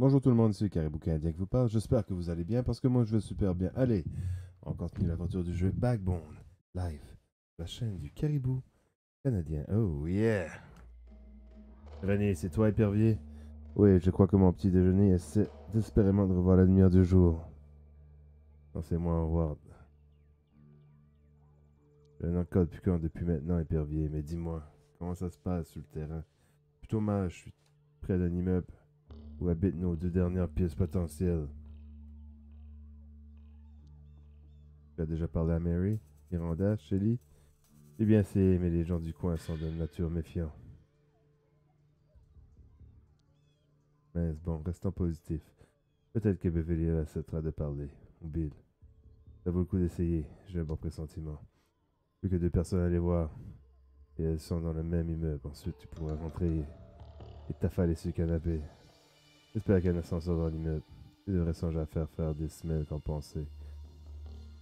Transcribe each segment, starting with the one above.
Bonjour tout le monde, c'est Caribou Canadien qui vous parle. J'espère que vous allez bien parce que moi je vais super bien. Allez, on continue l'aventure du jeu Backbone live, la chaîne du Caribou Canadien. Oh yeah! René, c'est toi épervier? Oui, je crois que mon petit déjeuner essaie désespérément de revoir la lumière du jour. Non, c'est moi, Howard. J'ai un encode piquant depuis maintenant, épervier, mais dis-moi, comment ça se passe sur le terrain? Plutôt mal, je suis près d'un immeuble où habitent nos deux dernières pièces potentielles. Tu as déjà parlé à Mary, Miranda, Shelly? Eh bien, c'est, mais les gens du coin sont de nature méfiants. Mais bon, restons positifs. Peut-être que Beverly acceptera de parler. Ou Bill. Ça vaut le coup d'essayer, j'ai un bon pressentiment. Plus que deux personnes à aller voir. Et elles sont dans le même immeuble. Ensuite, tu pourras rentrer et t'affaler sur le canapé. J'espère qu'elle ne s'en sort dans l'immeuble. Tu devrais songer à faire faire des semelles qu'en penser.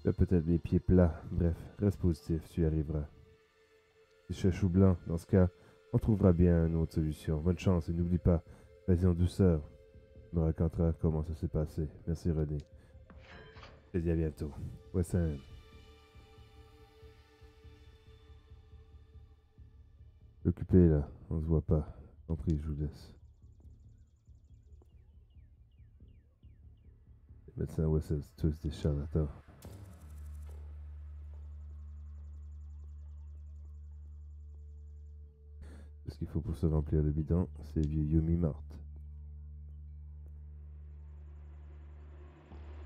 Tu as peut-être les pieds plats. Bref, reste positif, tu y arriveras. Si chou blanc, dans ce cas, on trouvera bien une autre solution. Bonne chance et n'oublie pas, vas-y en douceur. Tu me raconteras comment ça s'est passé. Merci René. Je dis à bientôt. Wesson. Occupé là, on se voit pas. Compris, je vous laisse. Wesson, c'est tous des charlatans. Tout ce qu'il faut pour se remplir le bidon, c'est vieux Yumi morte.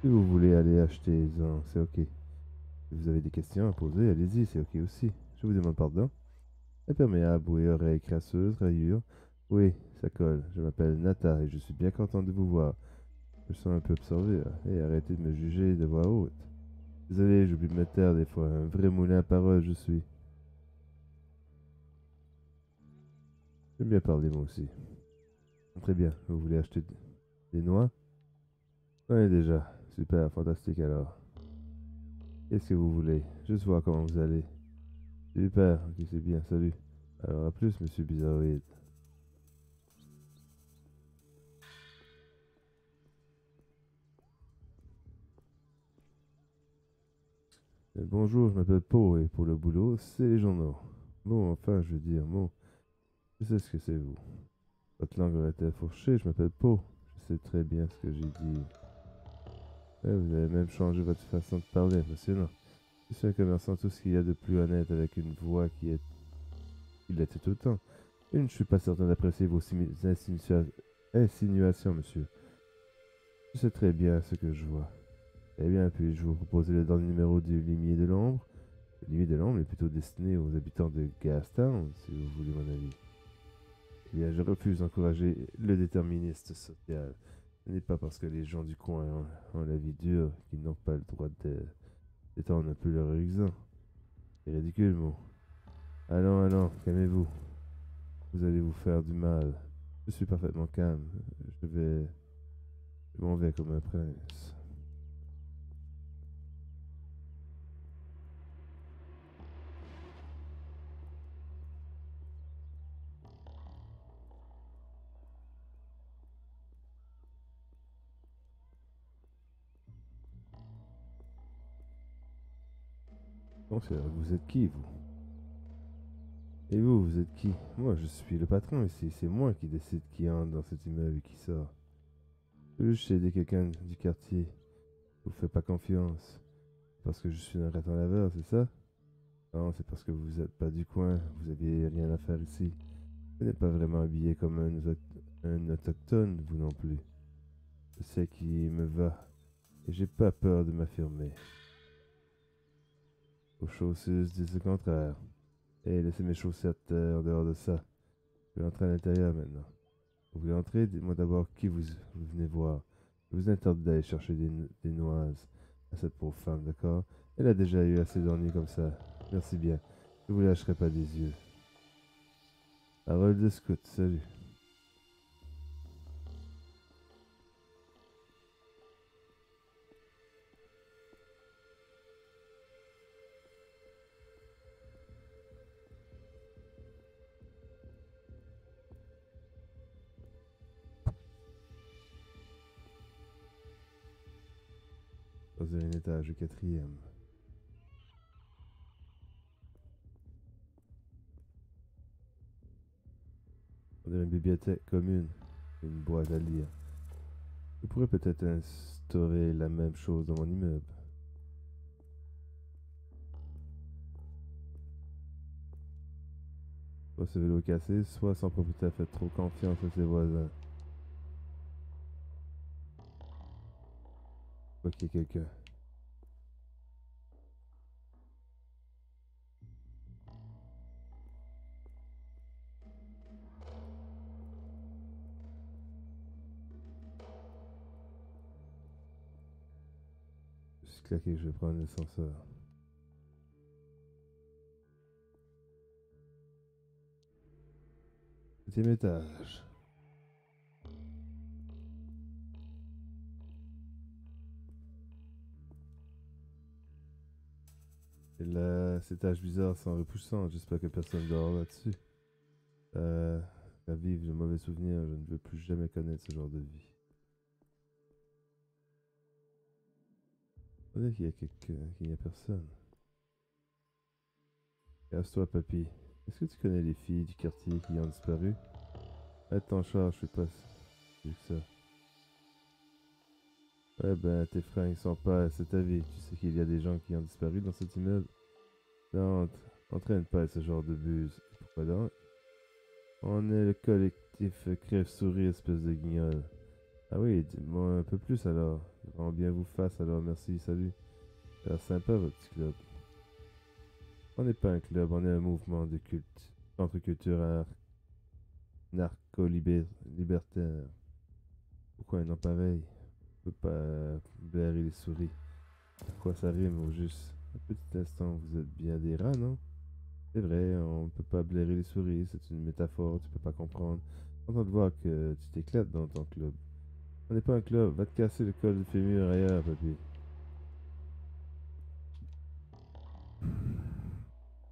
Si vous voulez aller acheter-en, c'est ok. Si vous avez des questions à poser, allez-y, c'est ok aussi. Je vous demande pardon. Imperméable, oui, oreille crasseuse, rayure. Oui, ça colle. Je m'appelle Nata et je suis bien content de vous voir. Je me sens un peu observé. Et arrêtez de me juger de voix haute. Désolé, j'oublie de me taire des fois. Un vrai moulin à parole, je suis. J'aime bien parler, moi aussi. Très bien. Vous voulez acheter des noix? Oui, déjà. Super, fantastique alors. Qu'est-ce que vous voulez? Juste voir comment vous allez. Super, ok, c'est bien, salut. Alors à plus, monsieur Bizarroïde. Bonjour, je m'appelle Pau et pour le boulot, c'est les journaux. Bon, enfin, je veux dire, bon, je sais ce que c'est vous. Votre langue aurait été fourchée, je m'appelle Pau. Je sais très bien ce que j'ai dit. Vous avez même changé votre façon de parler, monsieur, non Je suis un commerçant, tout ce qu'il y a de plus honnête avec une voix qui est... Il tout le temps. Et je ne suis pas certain d'apprécier vos insinuations, monsieur. Je sais très bien ce que je vois. Eh bien, puis-je vous proposer le dernier numéro du Limier de l'Ombre Le Limier de l'Ombre est plutôt destiné aux habitants de Gastown, si vous voulez mon avis. Eh bien, je refuse d'encourager le déterministe social. Ce n'est pas parce que les gens du coin ont, la vie dure qu'ils n'ont pas le droit d'étendre un peu leur horizon. C'est ridicule, mot. Allons, allons, calmez-vous. Vous allez vous faire du mal. Je suis parfaitement calme. Je vais... Je m'en vais comme un prince. Vous êtes qui, vous? Et vous, vous êtes qui? Moi, je suis le patron ici. C'est moi qui décide qui entre dans cet immeuble et qui sort. Je juste aider quelqu'un du quartier. Vous fais pas confiance. Parce que je suis un raton laveur, c'est ça? Non, c'est parce que vous n'êtes pas du coin. Vous aviez rien à faire ici. Vous n'êtes pas vraiment habillé comme un, un autochtone, vous non plus. Je sais qui me va. Et j'ai pas peur de m'affirmer. Vos chaussettes disent le contraire. Et laissez mes chaussettes euh, en dehors de ça. Je vais entrer à l'intérieur maintenant. Vous voulez entrer? Dites-moi d'abord qui vous, venez voir. Je vous interdis d'aller chercher des, des noises à cette pauvre femme, d'accord? Elle a déjà eu assez d'ennuis comme ça. Merci bien. Je vous lâcherai pas des yeux. Harold de Scout, salut. Étage, quatrième. On dirait une bibliothèque commune, une boîte à lire. Je pourrais peut-être instaurer la même chose dans mon immeuble. Soit ce vélo cassé, soit son propriétaire fait trop confiance à ses voisins. Ait quelqu'un. Juste claquer, je vais prendre l'ascenseur. Septième étage. Et là, cet étage bizarre sans repoussant. J'espère que personne dort là-dessus. Euh, vive de mauvais souvenirs. Je ne veux plus jamais connaître ce genre de vie. Dirait qu'il y a quelqu'un, qu'il n'y a personne. Casse-toi, papy. Est-ce que tu connais les filles du quartier qui ont disparu? Arrête ton char, je suis pas plus que ça. Ouais ben, tes fringues sont pas c'est ta vie. Tu sais qu'il y a des gens qui ont disparu dans cet immeuble? Non, entraîne pas ce genre de buse. Pourquoi donc? On est le collectif Crève-Souris, espèce de guignol. Ah oui, dis-moi un peu plus alors. Rends bien vous face alors, merci, salut. C'est sympa votre petit club. On n'est pas un club, on est un mouvement de culte. Contre-culture narco-libertaire. Pourquoi un nom pareil? On peut pas blairer les souris. À quoi ça rime au juste? Un petit instant, vous êtes bien des rats, non? C'est vrai, on peut pas blairer les souris, c'est une métaphore, tu peux pas comprendre. Content de voir que tu t'éclates dans ton club. On n'est pas un club, va te casser le col du fémur ailleurs, papy.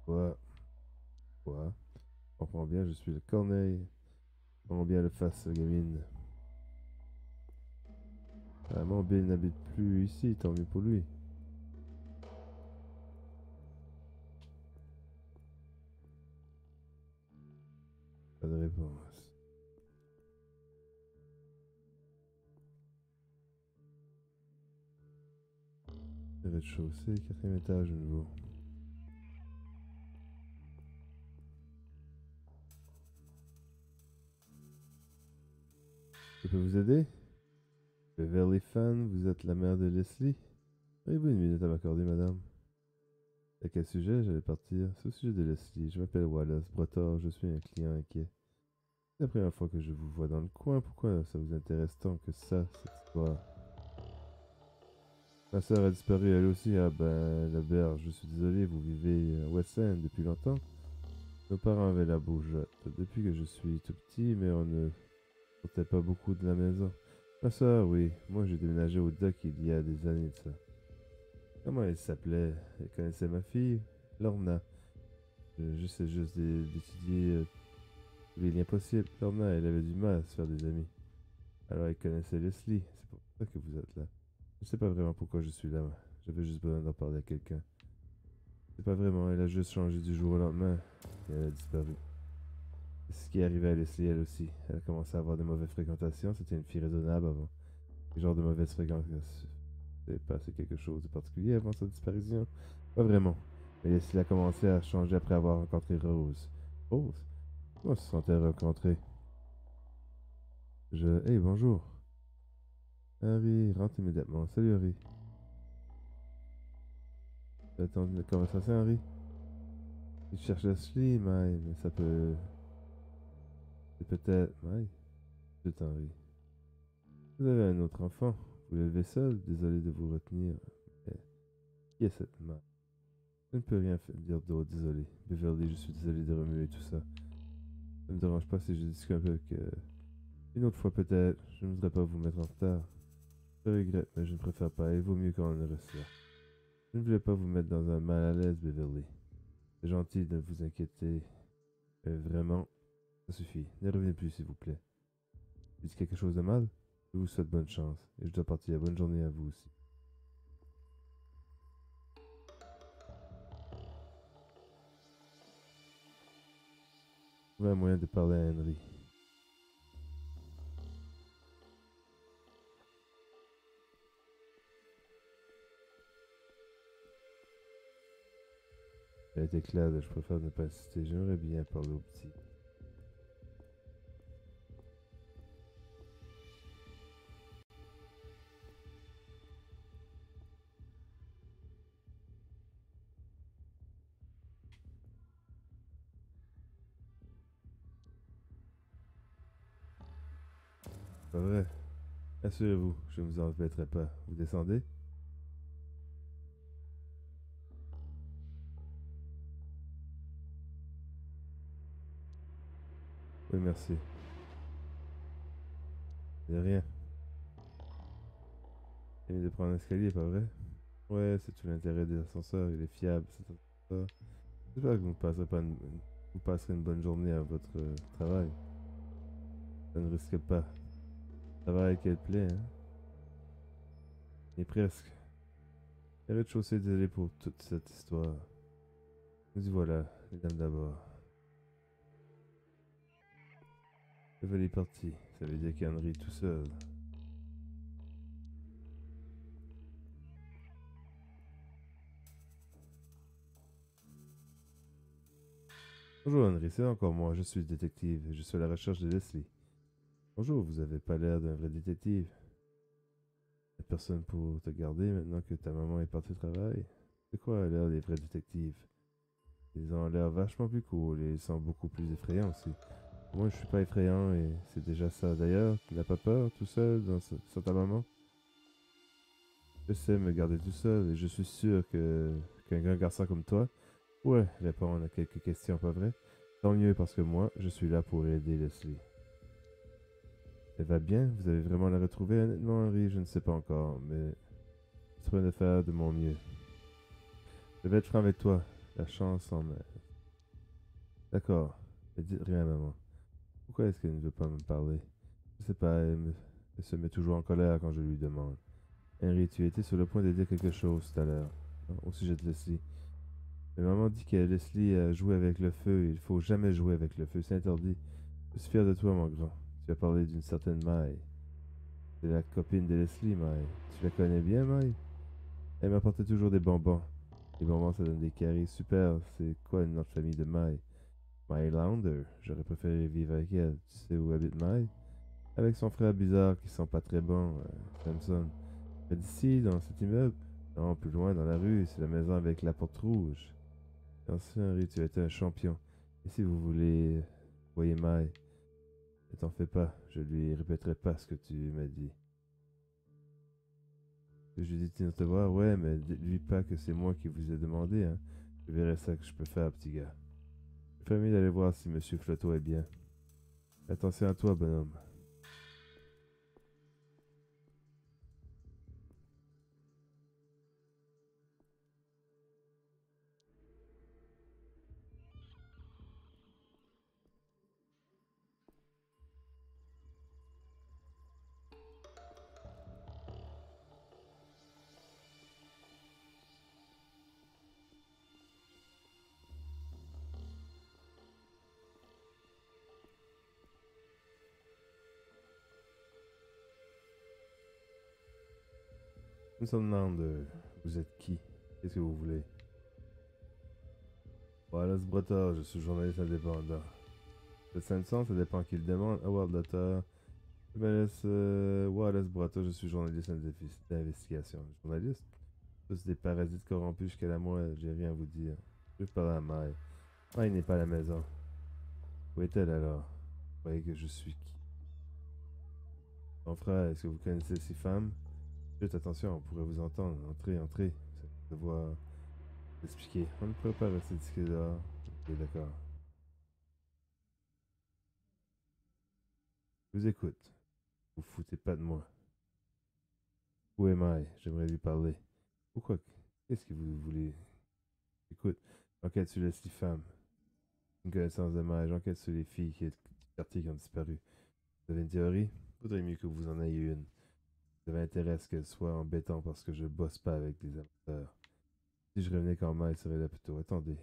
Quoi? Quoi? Je comprends bien, je suis le corneille. Comment bien le face, gamine. Mon Bill n'habite plus ici, tant mieux pour lui. Pas de réponse. Rez-de-chaussée, quatrième étage de nouveau. Je peux vous aider? Beverly Fan, vous êtes la mère de Leslie? Avez-vous une minute à m'accorder, madame À quel sujet j'allais partir? C'est au sujet de Leslie. Je m'appelle Wallace Brotor, je suis un client inquiet. C'est la première fois que je vous vois dans le coin. Pourquoi ça vous intéresse tant que ça, cette histoire? Ma soeur a disparu elle aussi. Ah ben, la berge, je suis désolé, vous vivez à West depuis longtemps Nos parents avaient la bougeotte depuis que je suis tout petit, mais on ne sortait pas beaucoup de la maison. Ma soeur, oui. Moi, j'ai déménagé au dock il y a des années de ça. Comment elle s'appelait? Elle connaissait ma fille Lorna. J'essaie juste d'étudier euh, tous les liens possibles. Lorna, elle avait du mal à se faire des amis. Alors elle connaissait Leslie. C'est pour ça que vous êtes là. Je sais pas vraiment pourquoi je suis là. J'avais juste besoin d'en parler à quelqu'un. C'est pas vraiment. Elle a juste changé du jour au lendemain. Et elle a disparu. C'est ce qui est arrivé à Leslie, elle aussi. Elle a commencé à avoir de mauvaises fréquentations. C'était une fille raisonnable avant. Le genre de mauvaises fréquentations. C'est passé quelque chose de particulier avant sa disparition Pas vraiment. Mais Leslie a commencé à changer après avoir rencontré Rose. Rose? Comment se sont-elles rencontrées Je. Hey, bonjour. Harry, rentre immédiatement. Salut Harry. T'as attendu la conversation, Harry? Il cherche Leslie, mais ça peut peut-être... Oui. C'est Henri. Vous avez un autre enfant. Vous l'élevez seul. Désolé de vous retenir. Mais qui est cette mère Je ne peux rien dire d'autre, désolé. Beverly, je suis désolé de remuer tout ça. Ça ne me dérange pas si je discute un peu que... Une autre fois peut-être, je ne voudrais pas vous mettre en retard. Je regrette, mais je ne préfère pas. Il vaut mieux qu'on ne reste là. Je ne voulais pas vous mettre dans un mal à l'aise, Beverly. C'est gentil de vous inquiéter. Mais vraiment, ça suffit. Ne revenez plus, s'il vous plaît. Dites quelque chose de mal? Je vous souhaite bonne chance. Et je dois partir. Bonne journée à vous aussi. Trouver un moyen de parler à Henry. Elle était je préfère ne pas insister. J'aimerais bien parler au petit. Pas vrai? Assurez-vous, je ne vous embêterai pas. Vous descendez? Oui, merci. De rien. Il mieux de prendre un escalier, pas vrai? Ouais, c'est tout l'intérêt des ascenseurs, il est fiable, c'est ça. J'espère que vous passerez pas une, vous passerez une bonne journée à votre euh, travail. Ça ne risque pas. Travail qu'elle plaît, hein Et presque. Le rez-de-chaussée, désolé pour toute cette histoire. Nous y voilà, les dames d'abord. Le vol est parti. Ça veut dire qu'Henry tout seul. Bonjour Henry, c'est encore moi, je suis détective je suis à la recherche de Leslie. Bonjour, vous avez pas l'air d'un vrai détective. Y'a personne pour te garder maintenant que ta maman est partie au travail. C'est quoi l'air des vrais détectives? Ils ont l'air vachement plus cool et ils sont beaucoup plus effrayants aussi. Moi, je suis pas effrayant et c'est déjà ça. D'ailleurs, tu n'as pas peur tout seul dans sur ta maman? Je sais me garder tout seul et je suis sûr que qu'un grand garçon comme toi pourrait répondre à quelques questions, pas vrai Tant mieux parce que moi, je suis là pour aider Leslie. Elle va bien? Vous avez vraiment la retrouver? Honnêtement, Henri, je ne sais pas encore, mais je train de faire de mon mieux. Je vais être franc avec toi. La chance en. D'accord. Ne dites rien, maman. Pourquoi est-ce qu'elle ne veut pas me parler? Je sais pas, elle, se met toujours en colère quand je lui demande. Henry, tu étais sur le point de dire quelque chose tout à l'heure, au sujet de Leslie. Mais maman dit que Leslie a joué avec le feu il faut jamais jouer avec le feu, c'est interdit. Je suis fier de toi, mon grand. Tu as parlé d'une certaine Maï. C'est la copine de Leslie, Maï. Tu la connais bien, Maï? Elle m'apportait toujours des bonbons. Les bonbons, ça donne des caries. Super, c'est quoi notre famille de Maï? Launder, J'aurais préféré vivre avec elle. Tu sais où habite Mai Avec son frère bizarre qui sent pas très bon, euh, Samson. D'ici, dans cet immeuble Non, plus loin, dans la rue, c'est la maison avec la porte rouge. Ancien Henry, tu as été un champion. Et si vous voulez, voyez Mai. Ne t'en fais pas, je lui répéterai pas ce que tu m'as dit. Je lui dis de te voir, ouais, mais dis-lui pas que c'est moi qui vous ai demandé, hein. Je verrai ça que je peux faire, petit gars. Permis d'aller voir si Monsieur Floto est bien. Attention à toi, bonhomme. Nous sommes de vous êtes qui? Qu'est-ce que vous voulez? Wallace Bretter, je suis journaliste indépendant. Le 500, ça dépend qui le demande. Howard Letter. Laisse euh, Wallace je suis journaliste d'investigation. Journaliste? Tous des parasites corrompus jusqu'à la moelle, j'ai rien à vous dire. Je parler à Mai. Mai n'est pas à la maison. Où est-elle alors? Vous voyez que je suis qui? Mon frère, est-ce que vous connaissez ces femmes? Faites attention, on pourrait vous entendre. Entrez, entrez. Vous devoir expliquer. On ne pourrait pas rester discuter dehors. Ok, d'accord. Je vous écoute. Vous foutez pas de moi. Où est I? J'aimerais lui parler. Pourquoi Qu'est-ce que vous voulez? Écoute, enquête sur les six femmes. Une connaissance de Mai. J'enquête sur les filles qui, qui ont disparu. Vous avez une théorie? Faudrait mieux que vous en ayez une. Ça m'intéresse qu'elle soit embêtante parce que je bosse pas avec des amateurs. Si je revenais quand même, serait là plutôt. Attendez,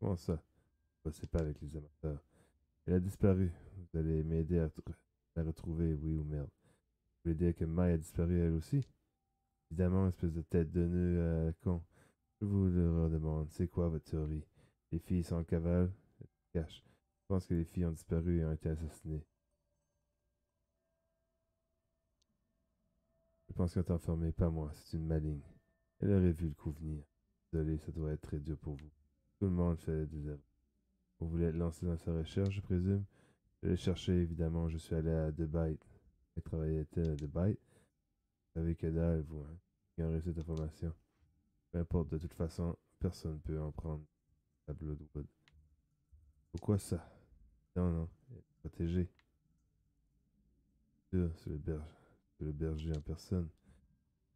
comment ça? Vous bossez pas avec les amateurs. Elle a disparu. Vous allez m'aider à la retrouver, oui ou merde. Vous voulez dire que Mai a disparu elle aussi? Évidemment, espèce de tête de nœud à la con. Je vous le redemande, c'est quoi votre théorie? Les filles sont en cavale? Je pense que les filles ont disparu et ont été assassinées. Pense qu'elle est enfermée, pas moi, c'est une maligne. Elle aurait vu le coup venir. Désolé, ça doit être très dur pour vous. Tout le monde fait des erreurs. Vous voulez être lancé dans sa recherche, je présume? Je l'ai cherché, évidemment, je suis allé à Dubai. Elle travaillait-elle à Dubai? Vous savez que dalle, vous, hein? Cette information. Peu importe, de toute façon, personne ne peut en prendre la Bloodwood. Pourquoi ça? Non, non, elle est protégée. C'est le, berger, le berger en personne.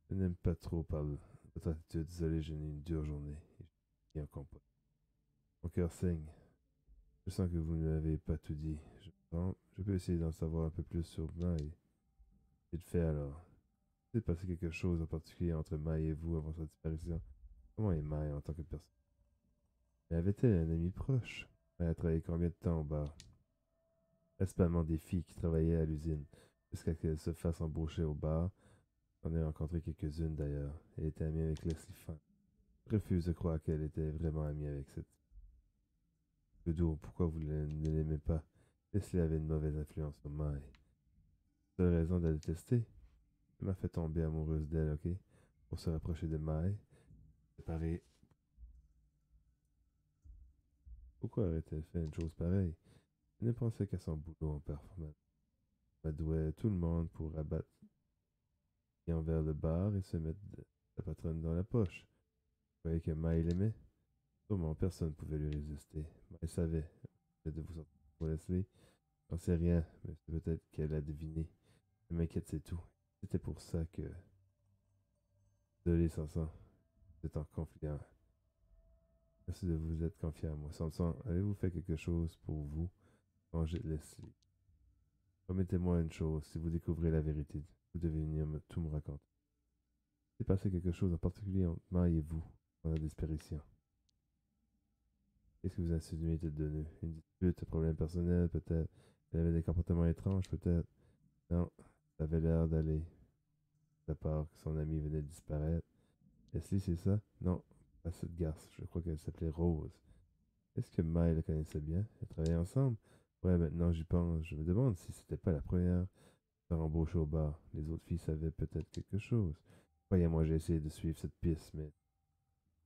Je n'aime pas trop parler. Votre attitude, désolé, j'ai eu une dure journée. Et en compote. Mon cœur saigne. Je sens que vous ne m'avez pas tout dit. Je, peux essayer d'en savoir un peu plus sur moi et, et de faire alors. Il s'est passé quelque chose en particulier entre Mai et vous avant sa disparition. Comment est Mai en tant que personne? Mais avait-elle un ami proche? Elle a travaillé combien de temps au bar? Principalement des filles qui travaillaient à l'usine, jusqu'à qu'elle se fasse embaucher au bar. J'en ai rencontré quelques-unes d'ailleurs. Elle était amie avec Leslie Funk. Je refuse de croire qu'elle était vraiment amie avec cette Ludo, pourquoi vous ne l'aimez pas? Leslie avait une mauvaise influence sur Mai. Seule raison de la détester Elle m'a fait tomber amoureuse d'elle, ok? Pour se rapprocher de Mai. Séparer. Pourquoi aurait-elle fait une chose pareille? Elle ne pensait qu'à son boulot en performance. Elle douait tout le monde pour abattre envers le bar et se mettre sa patronne dans la poche. Vous voyez que Mai l'aimait Sûrement personne ne pouvait lui résister. Elle savait de vous sortir pour Leslie. J'en sais rien, mais c'est peut-être qu'elle a deviné. Je m'inquiète, c'est tout. C'était pour ça que. Désolé, Sanson. Vous êtes en confiant. Merci de vous être confiant à moi. Sanson, avez-vous fait quelque chose pour vous? Manger Leslie. Promettez-moi une chose, si vous découvrez la vérité, vous devez venir me, tout me raconter. C'est passé quelque chose en particulier entre moi et vous dans la disparition? Qu'est-ce que vous insinuez de donner? Une dispute, un problème personnel, peut-être? Elle avait des comportements étranges, peut-être? Non, ça avait l'air d'aller. De part que son ami venait de disparaître. Leslie, c'est ça? Non, pas cette garce. Je crois qu'elle s'appelait Rose. Est-ce que Mai la connaissait bien? Elle travaillait ensemble? Ouais, maintenant j'y pense. Je me demande si c'était pas la première faire embaucher au bar. Les autres filles savaient peut-être quelque chose. Voyez-moi, j'ai essayé de suivre cette piste, mais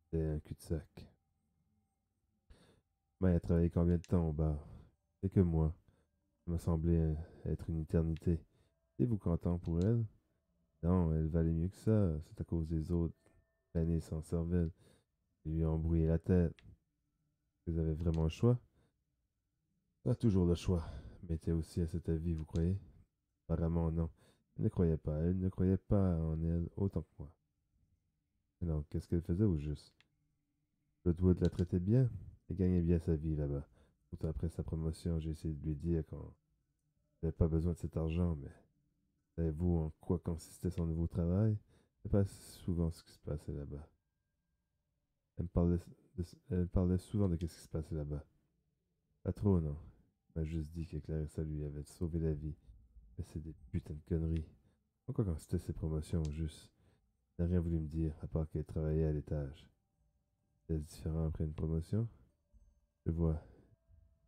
c'était un cul-de-sac. Elle a travaillé combien de temps au bar? Que moi. Ça m'a semblé être une éternité. Êtes-vous content pour elle? Non, elle valait mieux que ça. C'est à cause des autres. L'année sans cervelle. Ils lui ont embrouillé la tête. Vous avez vraiment le choix Pas toujours le choix. Mais était aussi à cet avis, vous croyez? Apparemment, non. Elle ne croyait pas. Elle ne croyait pas en elle autant que moi. Alors, qu'est-ce qu'elle faisait au juste? Bloodwood la traitait bien il gagnait bien sa vie là-bas. Pourtant, après sa promotion, j'ai essayé de lui dire qu'on n'avait pas besoin de cet argent, mais savez-vous en quoi consistait son nouveau travail? C'est pas souvent ce qui se passait là-bas. Elle me parlait, souvent de ce qui se passait là-bas. Pas trop, non. M'a juste dit que Clarissa lui avait sauvé la vie. Mais c'est des putains de conneries. En quoi consistait ses promotions, juste? Elle n'a rien voulu me dire, à part qu'elle travaillait à l'étage. C'est différent après une promotion? Je vois.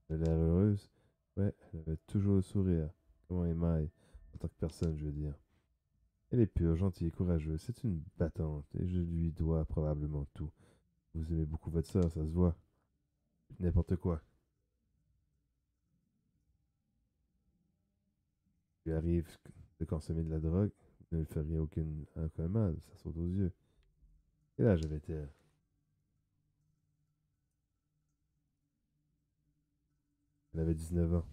Elle a l'air heureuse. Ouais, elle avait toujours le sourire. Comment Maille? En tant que personne, je veux dire. Elle est pure, gentille courageuse. C'est une battante et je lui dois probablement tout. Vous aimez beaucoup votre sœur, ça se voit. N'importe quoi. Arrive de consommer de la drogue, ne lui feriez aucune, aucun mal, ça saute aux yeux. Quel âge avait-elle Elle avait 19 ans.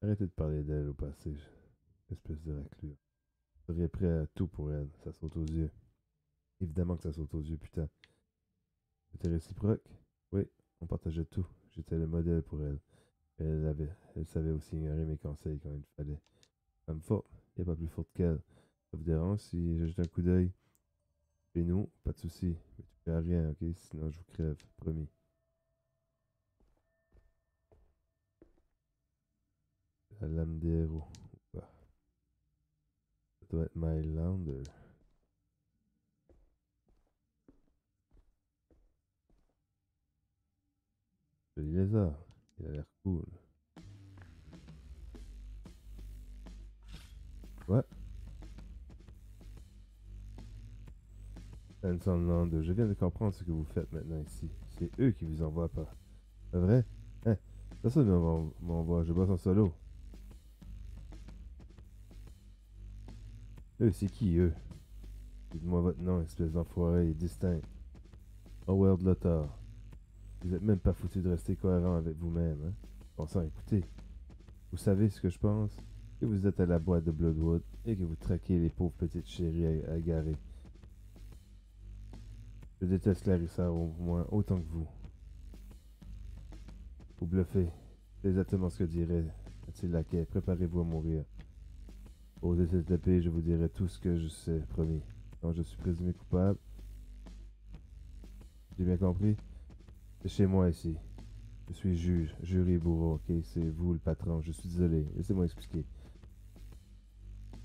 Arrêtez de parler d'elle au passé, espèce de raclure. Je serais prêt à tout pour elle, ça saute aux yeux. Évidemment que ça saute aux yeux, putain. C'était réciproque? Oui, on partageait tout. J'étais le modèle pour elle. Elle avait, elle savait aussi ignorer mes conseils quand il fallait. Femme forte, il n'y a pas plus forte qu'elle. Ça vous dérange si je jette un coup d'œil Chez nous, pas de souci. Mais tu fais rien, ok? Sinon je vous crève, promis. la lame des héros. Ça doit être Mylander. Joli lézard. Il a l'air cool. Ouais. Lander, je viens de comprendre ce que vous faites maintenant ici. C'est eux qui vous envoient pas. C'est vrai? Hein? Personne ne m'envoie, je bosse en solo. Eux, c'est qui, eux? Dites-moi votre nom, espèce d'enfoiré, distinct. Howard Lothar. Vous êtes même pas foutu de rester cohérent avec vous-même, hein? Bon sang, écoutez. Vous savez ce que je pense? Que vous êtes à la boîte de Bloodwood et que vous traquez les pauvres petites chéries agarrées. Je déteste Clarissa au moins autant que vous. Vous bluffez. C'est exactement ce que dirait Laquais. Préparez-vous à mourir. Posez cette épée, je vous dirai tout ce que je sais, promis. Quand je suis présumé coupable. J'ai bien compris? C'est chez moi ici. Je suis juge, jury, bourreau, ok? C'est vous le patron. Je suis désolé. Laissez-moi expliquer.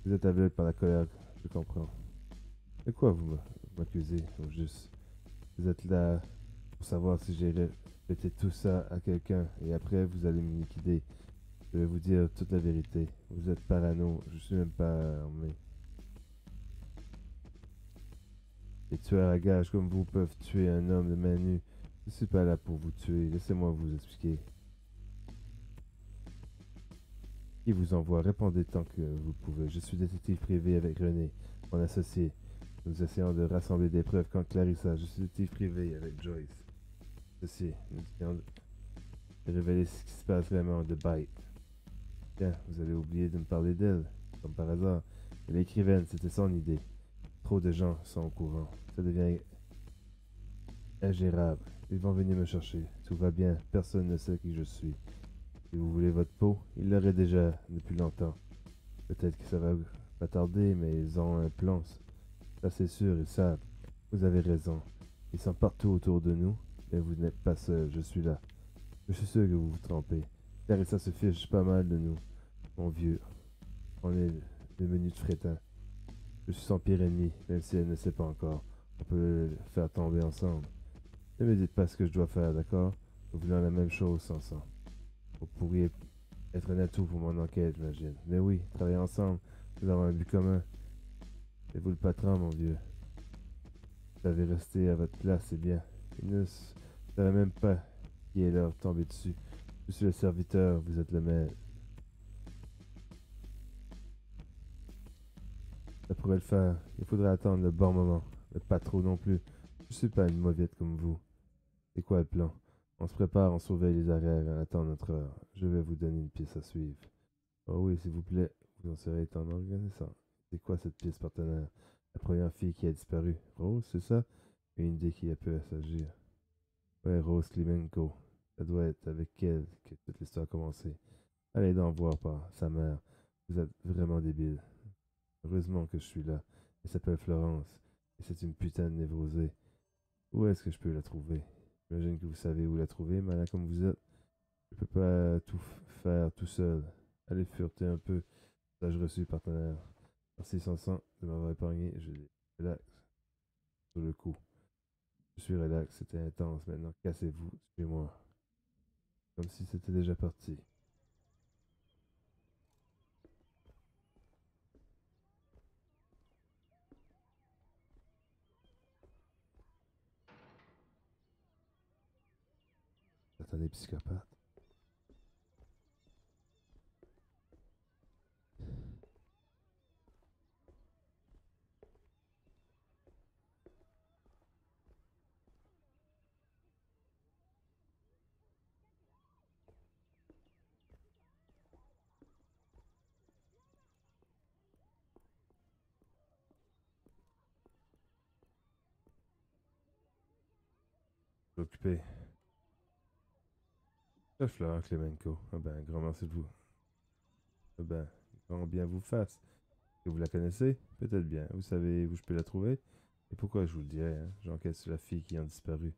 Vous êtes aveugle par la colère, je comprends. Mais quoi vous m'accusez, juste? Vous êtes là pour savoir si j'ai répété tout ça à quelqu'un et après vous allez me liquider. Je vais vous dire toute la vérité. Vous êtes parano, je suis même pas armé. Les tueurs à gages comme vous peuvent tuer un homme de main nue. Je suis pas là pour vous tuer, laissez-moi vous expliquer. Qui vous envoie Répondez tant que vous pouvez. Je suis détective privé avec René, mon associé. Nous essayons de rassembler des preuves quand Clarissa. Je suis détective privé avec Joyce. Ceci, nous essayons de révéler ce qui se passe vraiment de Bite. Tiens, vous avez oublié de me parler d'elle, comme par hasard. Elle est écrivaine, c'était son idée. Trop de gens sont au courant. Ça devient ingérable. Ils vont venir me chercher. Tout va bien, personne ne sait qui je suis. Si vous voulez votre peau, ils l'auraient déjà depuis longtemps. Peut-être que ça va pas tarder, mais ils ont un plan. Ça c'est sûr, ils savent. Vous avez raison. Ils sont partout autour de nous, mais vous n'êtes pas seul, je suis là. Je suis sûr que vous vous trompez. ça se fiche pas mal de nous, mon vieux. On est des menus de frétin. Je suis son pire ennemi, même si elle ne sait pas encore. On peut le faire tomber ensemble. Ne me dites pas ce que je dois faire, d'accord? Nous voulons la même chose ensemble. Vous pourriez être un atout pour mon enquête, j'imagine. Mais oui, travailler ensemble, nous avons un but commun. C'est vous le patron, mon vieux. Vous avez resté à votre place, c'est bien. Il ne savait même pas qui est leur tombé dessus. Je suis le serviteur, vous êtes le maître. Ça pourrait le faire. Il faudrait attendre le bon moment. Mais pas trop non plus. Je suis pas une mauviette comme vous. C'est quoi le plan? On se prépare, on surveille les arrières on attend notre heure. Je vais vous donner une pièce à suivre. Oh oui, s'il vous plaît, vous en serez étant organisant. C'est quoi cette pièce partenaire? La première fille qui a disparu. Rose, c'est ça? Une idée qui a pu s'agir. Ouais, Rose Klimenko. Ça doit être avec elle que toute l'histoire a commencé. Allez donc voir par sa mère. Vous êtes vraiment débile. Heureusement que je suis là. Elle s'appelle Florence. Et c'est une putain de névrosée. Où est-ce que je peux la trouver? J'imagine que vous savez où la trouver, là, comme vous êtes, je peux pas tout faire tout seul. Allez fureter un peu. Message reçu, partenaire. Merci 500 de m'avoir épargné. Je relax. Sur le coup. Je suis relax, c'était intense. Maintenant, cassez-vous, suivez-moi. Comme si c'était déjà parti. Attendez, psychopathe. occupé. Fleur Clemenco. Ah ben, grand merci de vous. Ah ben, grand bien vous fasse. Que vous la connaissez Peut-être bien. Vous savez où je peux la trouver Et pourquoi je vous le dirais, hein? J'enquête sur la fille qui a disparu.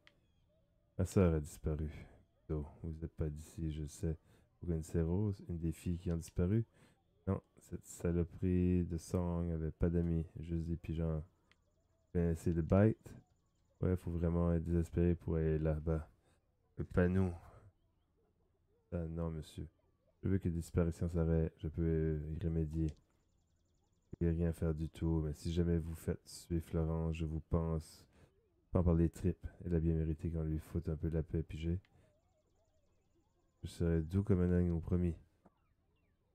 Ma sœur a disparu. Oh, vous n'êtes pas d'ici, je sais. Vous connaissez Rose, une des filles qui ont disparu? Non, cette saloperie de song avait pas d'amis, juste des pigeons. Vous connaissez le bite? Ouais, faut vraiment être désespéré pour aller là-bas. Pas nous. Ah non, monsieur. Je veux que la disparition s'arrête. Je peux y remédier. Je vais rien faire du tout, mais si jamais vous faites tuer Florence, je vous pense. Pas par les tripes. Elle a bien mérité qu'on lui foute un peu de la paix pigée. Je serai doux comme un agneau, promis.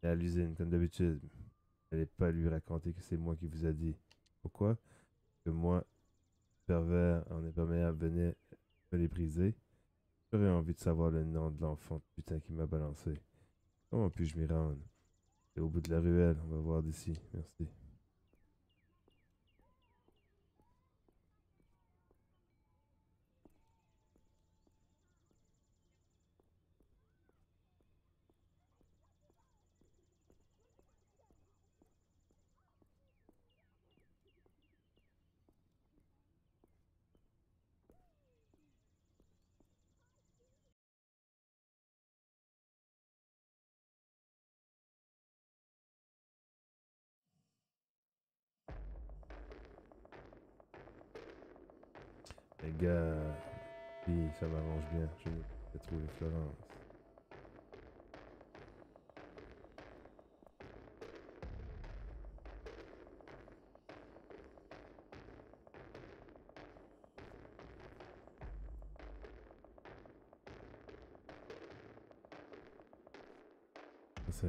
Et à l'usine, comme d'habitude. N'allez pas lui raconter que c'est moi qui vous a dit. Pourquoi? Que moi, pervers, en imperméable, venait me les briser. J'aurais envie de savoir le nom de l'enfant putain qui m'a balancé. Comment puis-je m'y rendre? C'est au bout de la ruelle, on va voir d'ici. Merci. Les gars, oui, m'arrange bien. Je vais trouver Florence. Ça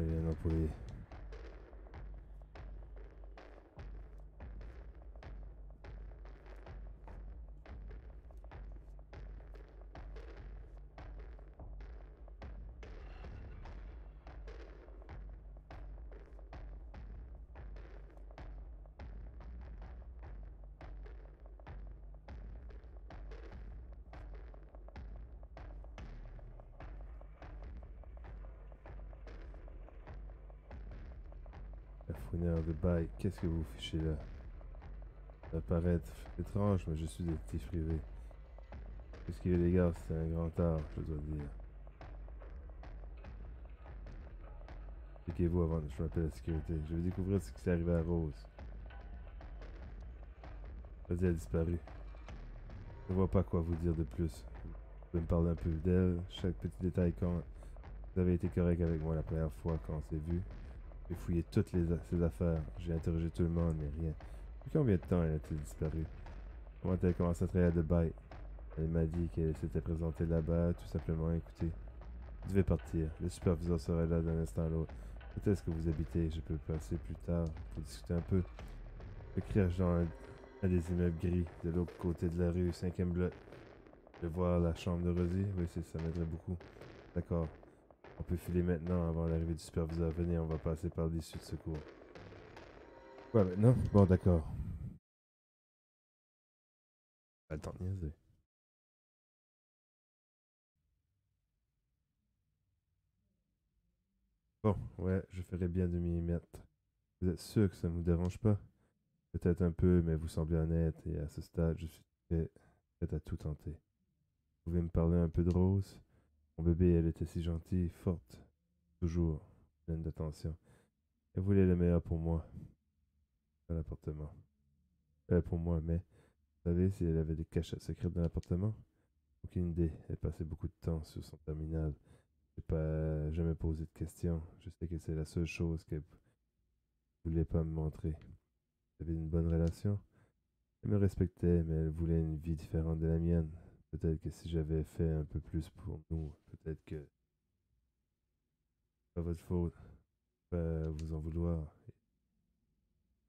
fouineur de bail, qu'est-ce que vous fichez là? Ça paraît étrange, mais je suis détective privé. Excusez les gars, c'est un grand art, je dois dire. Expliquez-vous avant que je m'appelle la sécurité. Je vais découvrir ce qui s'est arrivé à Rose. Vas-y, elle a disparu. Je ne vois pas quoi vous dire de plus. Vous pouvez me parler un peu d'elle, chaque petit détail compte. Vous avez été correct avec moi la première fois quand on s'est vu. J'ai fouillé toutes les a- ses affaires. J'ai interrogé tout le monde, mais rien. Depuis combien de temps elle a-t-elle disparu? Comment a-t-elle commencé à travailler à Dubaï? Elle m'a dit qu'elle s'était présentée là-bas, tout simplement. Écoutez, vous devez partir. Le superviseur sera là d'un instant à l'autre. Peut-être est-ce que vous habitez? Je peux passer plus tard pour discuter un peu. Je criage dans un, un des immeubles gris de l'autre côté de la rue, cinquième bloc. Je vais voir la chambre de Rosie. Oui, ça m'aiderait beaucoup. D'accord. On peut filer maintenant avant l'arrivée du superviseur. Venez, on va passer par l'issue de secours. Quoi maintenant Bon, d'accord. De niaiser. Bon, ouais, je ferais bien de m'y mettre. Vous êtes sûr que ça ne vous dérange pas? Peut-être un peu, mais vous semblez honnête et à ce stade, je suis prêt, prêt à tout tenter. Vous pouvez me parler un peu de Rose? Mon bébé, elle était si gentille, forte, toujours pleine d'attention. Elle voulait le meilleur pour moi, dans l'appartement. Euh, pour moi, mais, vous savez si elle avait des cachettes secrètes dans l'appartement Aucune idée. Elle passait beaucoup de temps sur son terminal. J'ai pas jamais posé de questions. Je sais que c'est la seule chose qu'elle voulait pas me montrer. Avait une bonne relation. Elle me respectait, mais elle voulait une vie différente de la mienne. Peut-être que si j'avais fait un peu plus pour nous, peut-être que pas votre faute. Pas vous en vouloir.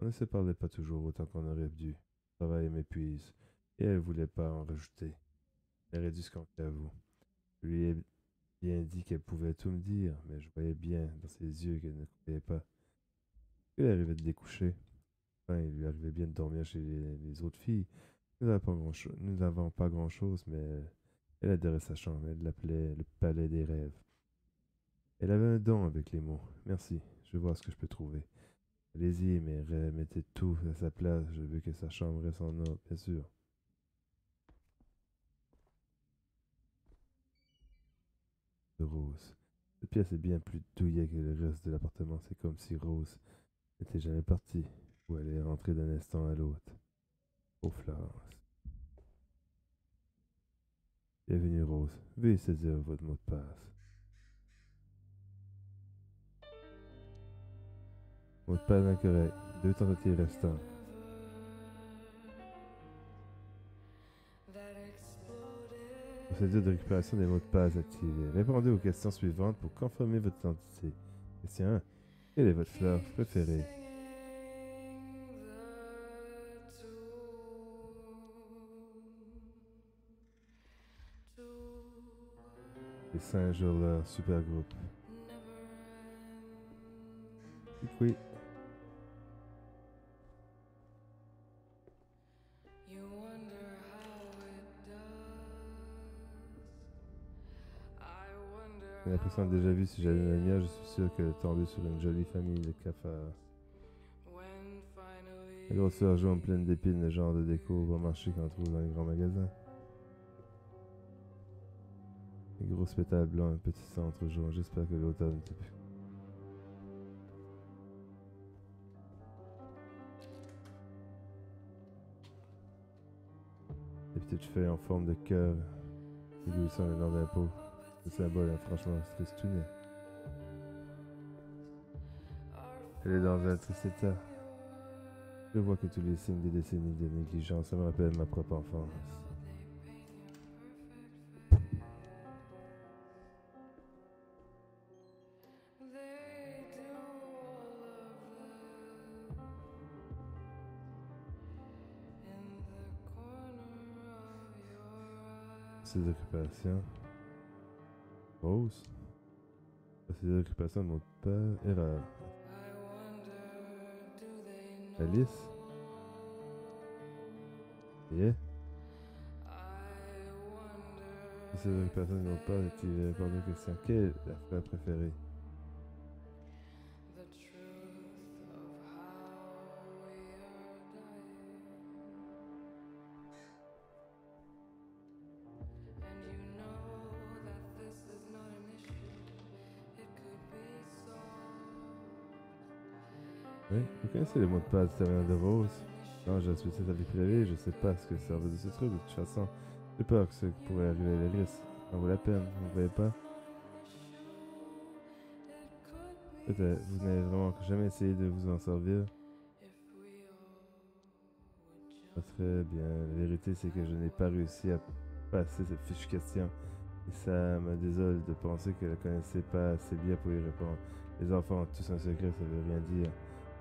On ne se parlait pas toujours autant qu'on aurait dû. Le travail m'épuise. Et elle voulait pas en rajouter. Elle aurait dû se confier à vous. Je lui ai bien dit qu'elle pouvait tout me dire, mais je voyais bien dans ses yeux qu'elle ne croyait pas. Il arrivait de découcher. Enfin, il lui arrivait bien de dormir chez les, les autres filles. Nous n'avons pas grand-chose, mais elle adorait sa chambre. Elle l'appelait le palais des rêves. Elle avait un don avec les mots. Merci, je voir ce que je peux trouver. Allez-y, mais remettez tout à sa place. Je veux que sa chambre reste en ordre, bien sûr. Rose. Cette pièce est bien plus douillée que le reste de l'appartement. C'est comme si Rose n'était jamais partie ou elle est rentrée d'un instant à l'autre. Oh Florence. Bienvenue Rose. Veuillez saisir votre mot de passe. Mot de passe incorrect. Deux tentatives restantes. Procédure de récupération des mots de passe activée. Répondez aux questions suivantes pour confirmer votre identité. Question 1. Quelle est votre fleur préférée? Les singes hurleurs, super groupe. Oui. J'ai l'impression de déjà vu si j'avais la mienne, je suis sûr qu'elle est tombée sur une jolie famille de cafards. La grosseur joue en pleine d'épines, le genre de déco va marcher qu'on trouve dans les grands magasins. Un petit centre jaune. J'espère que l'automne est plus. Des petites feuilles en forme de cœur éblouissant le nord d'un pot. Le symbole est franchement tristounet. Elle est dans un triste état. Je vois que tous les signes des décennies de négligence, ça me rappelle ma propre enfance. Ces occupations. Rose. Ces occupations de mon père. Erreur. Alice. Yeah. Ces occupations de mon père est par deux questions. Quelle est la fleur préférée? Connaissez les mots de passe terminal de Rose Non, j'ai suivi ça avec la je sais pas ce que ça veut de ce truc, de toute façon. J'ai peur que ce pourrait arriver à liste. Ça vaut la peine, vous ne voyez pas Peut-être, vous n'avez vraiment jamais essayé de vous en servir. Très bien, la vérité c'est que je n'ai pas réussi à passer cette fiche question. Et ça me désole de penser que je la connaissais pas assez bien pour y répondre. Les enfants ont tous un secret, ça veut rien dire.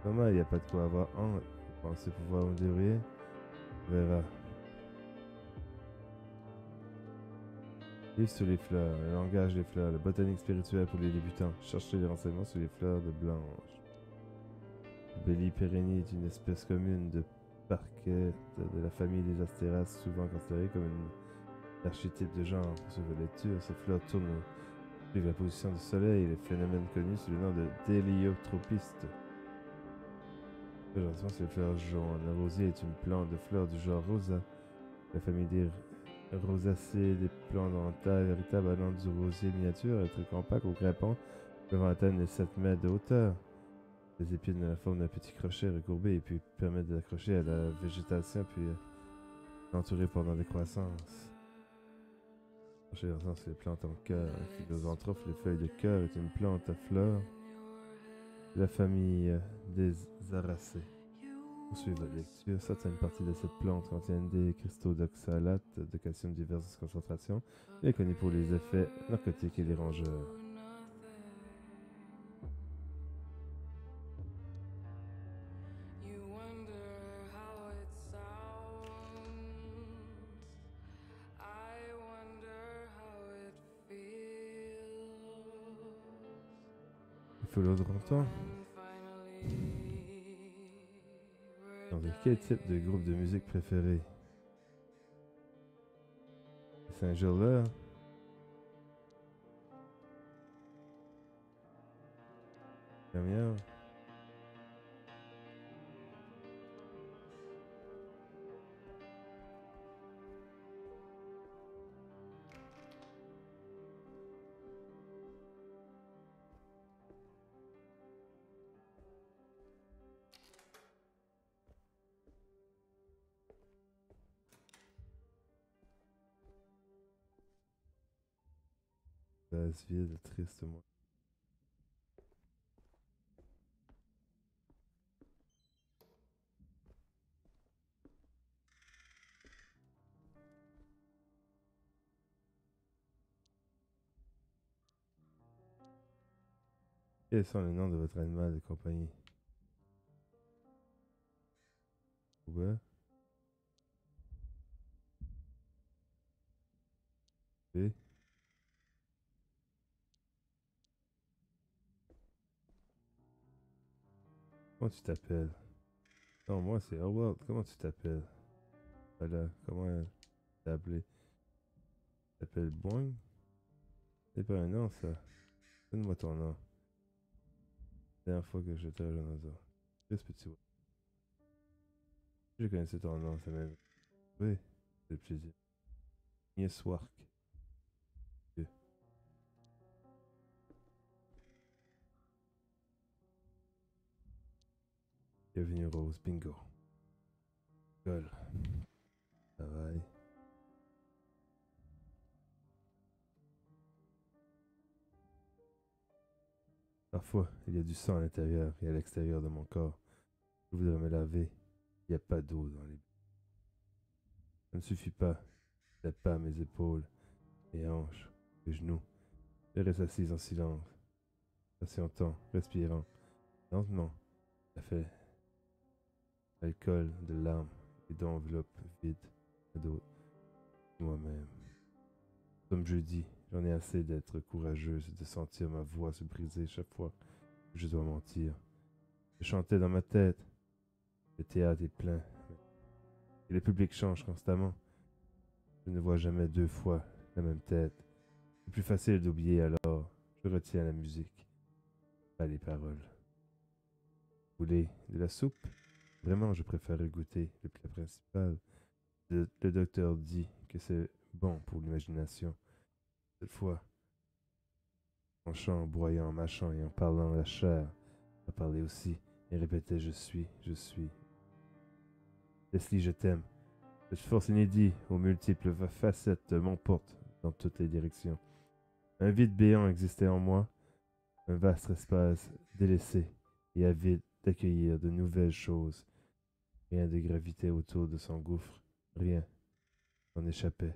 Maman, il n'y a pas de quoi avoir honte. Vous pensez pouvoir me débrouiller On verra. Livre sur les fleurs, le langage des fleurs, la botanique spirituelle pour les débutants. Cherchez les renseignements sur les fleurs de blanche. Belli perenni est une espèce commune de parquet de la famille des astéracées, souvent considérée comme un archétype de genre. Pour ce lecture, ces fleurs tournent suivent la position du soleil et les phénomènes connus sous le nom de déliotropiste. Présentement, c'est les fleurs jaunes. La rosier est une plante de fleurs du genre rosa. La famille des rosacées, des plantes en taille véritable allant du rosier miniature, être compact ou grimpant, peuvent atteindre les 7 mètres de hauteur. Les épines ont la forme d'un petit crochet recourbé et puis permettent d'accrocher à la végétation puis l'entourer pendant des croissances. Chez les plantes en cœur. Philosantrophe, les feuilles de cœur est une plante à fleurs de la famille des aracées. Poursuivez votre lecture. Certaines parties de cette plante contiennent des cristaux d'oxalate de calcium diverses concentrations, et est pour les effets narcotiques et les rongeurs. Il faut l'autre temps. Quel type de groupe de musique préféré? Saint-Gilbert Première. Place vide, triste, moi. Quels sont les noms de votre animal de compagnie? Ouais. Comment tu t'appelles? Non, moi c'est Howard. Comment tu t'appelles? Voilà, comment t'es appelé Tu t'appelles Boing? C'est pas un nom ça. Donne-moi ton nom. Dernière fois que j'étais à Janaza. Qu'est-ce que tu vois? Je connaissais ton nom, ça même. Oui, c'est plaisir. Yes Bienvenue Rose, bingo. Gol. Travail. Parfois, il y a du sang à l'intérieur et à l'extérieur de mon corps. Je voudrais me laver. Il n'y a pas d'eau dans les... Ça ne suffit pas. Je pas mes épaules, mes hanches, mes genoux. Je reste assise en silence, patientant, respirant, lentement. Ça fait alcool, de larmes et d'enveloppes vides d'autres. Moi-même. Comme je dis, j'en ai assez d'être courageuse et de sentir ma voix se briser chaque fois que je dois mentir. Je chantais dans ma tête. Le théâtre est plein. Et le public change constamment. Je ne vois jamais deux fois la même tête. C'est plus facile d'oublier alors. Je retiens la musique, pas les paroles. Vous voulez de la soupe? Vraiment, je préfère goûter le plat principal. Le, docteur dit que c'est bon pour l'imagination. Cette fois, en chant, en broyant, en mâchant et en parlant la chair, a parlé aussi et répétait Je suis, je suis. Leslie, je t'aime. Cette force inédite aux multiples facettes m'emporte dans toutes les directions. Un vide béant existait en moi, un vaste espace délaissé et avide d'accueillir de nouvelles choses. Rien de gravité autour de son gouffre, rien n'en échappait.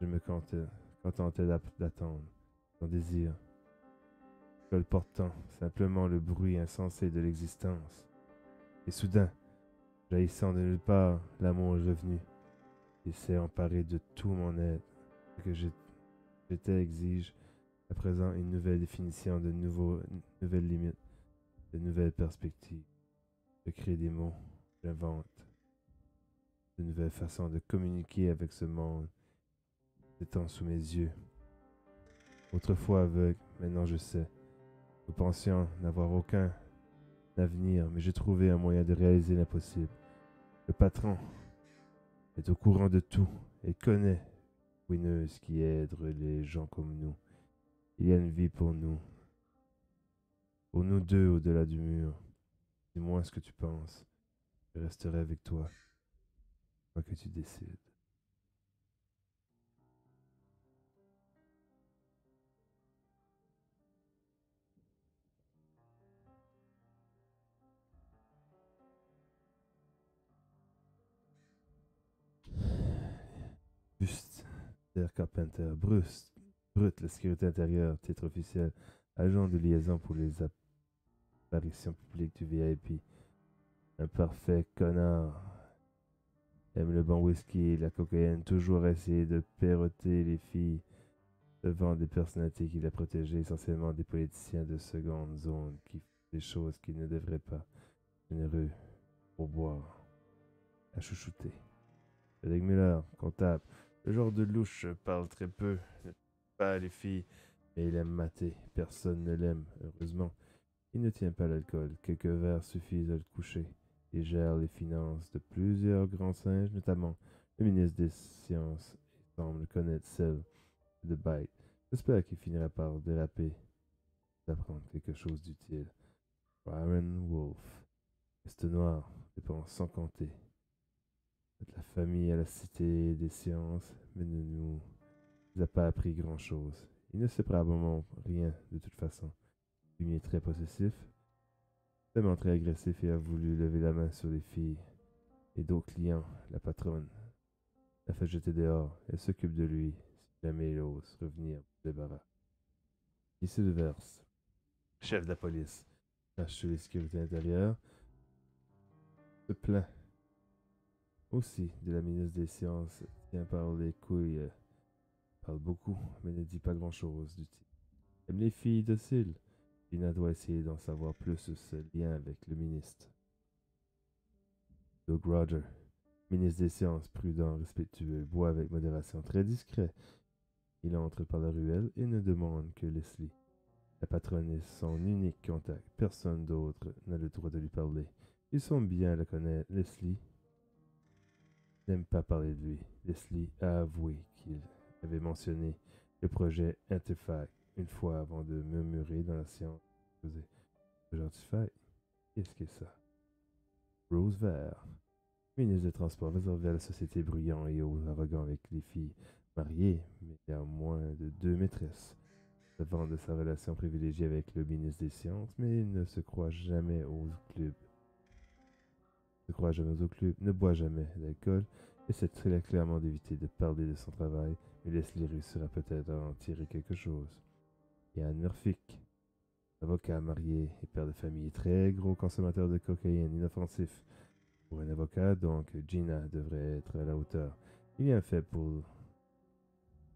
Je me contentais d'attendre, son désir, colportant simplement le bruit insensé de l'existence. Et soudain, jaillissant de nulle part, l'amour est revenu. Il s'est emparé de tout mon être. Ce que j'étais exige à présent une nouvelle définition de nouvelles limites de nouvelles perspectives. Je crée des mots, j'invente de nouvelles façons de communiquer avec ce monde étant sous mes yeux. Autrefois aveugle, maintenant je sais. Nous pensions n'avoir aucun avenir, mais j'ai trouvé un moyen de réaliser l'impossible. Le patron est au courant de tout et connaît Winneuse qui aide les gens comme nous. Il y a une vie pour nous, pour nous deux au-delà du mur. Dis-moi ce que tu penses. Je resterai avec toi, quoi que tu décides. Carpenter, Brust, Brut, la sécurité intérieure, titre officiel, agent de liaison pour les apparitions publiques du VIP. Un parfait connard. Aime le bon whisky, la cocaïne, toujours essayer de perroter les filles devant des personnalités qu'il a protégées, essentiellement des politiciens de seconde zone qui font des choses qu'ils ne devraient pas. Généreux, pour boire, à chouchouter. Frédéric Muller, comptable, le genre de louche parle très peu, pas les filles, mais il aime mater. Personne ne l'aime, heureusement. Il ne tient pas l'alcool, quelques verres suffisent à le coucher. Il gère les finances de plusieurs grands singes, notamment le ministre des Sciences, et semble connaître celle de Byte. J'espère qu'il finira par déraper, d'apprendre quelque chose d'utile. Byron Wolf, Est noir, dépense sans compter. La famille à la cité des sciences, mais ne nous a pas appris grand-chose. Il ne sait probablement rien de toute façon. Il est très possessif, tellement très agressif et a voulu lever la main sur les filles et d'autres clients, la patronne. La fait jeter dehors. Elle s'occupe de lui si jamais il ose revenir débarras. Ici le verse. Chef de la police, cherche sur les sécurités intérieures, se plaint aussi de la ministre des Sciences, tient par les couilles, euh, parle beaucoup, mais ne dit pas grand-chose du type. Aime les filles dociles. Lina doit essayer d'en savoir plus sur ce lien avec le ministre. Doug Roger, ministre des Sciences, prudent, respectueux, boit avec modération, très discret. Il entre par la ruelle et ne demande que Leslie. La patronne est son unique contact. Personne d'autre n'a le droit de lui parler. Ils sont bien la connaître. Leslie n'aime pas parler de lui. Leslie a avoué qu'il avait mentionné le projet Interfact une fois avant de murmurer dans la science. Projet Interfact Qu'est-ce que c'est ça? Rose Vert, ministre des Transports réservé à la société bruyant et aux arrogants avec les filles mariées, mais il y a moins de deux maîtresses. Devant de sa relation privilégiée avec le ministre des Sciences, mais il ne se croit jamais au club ne croit jamais au club, ne boit jamais d'alcool, essaie très clairement d'éviter de parler de son travail, mais réussira peut-être à en tirer quelque chose. Yann Murphic, avocat marié et père de famille, très gros consommateur de cocaïne, inoffensif. Pour un avocat, donc, Gina devrait être à la hauteur. Il est un fait pour,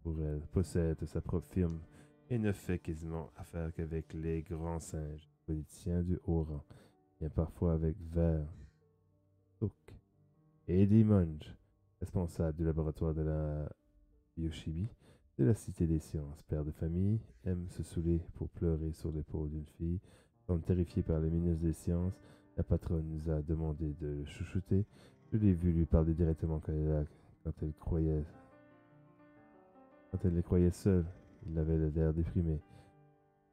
pour elle, possède sa propre firme et ne fait quasiment affaire qu'avec les grands singes, politiciens du haut rang, bien parfois avec Vert, Eddie Munch, responsable du laboratoire de la biochimie de la Cité des Sciences, père de famille, aime se saouler pour pleurer sur l'épaule d'une fille. Comme terrifié par les ministres des Sciences, la patronne nous a demandé de le chouchouter. Je l'ai vu lui parler directement quand elle, quand elle croyait quand elle les croyait seuls. Il avait l'air déprimé.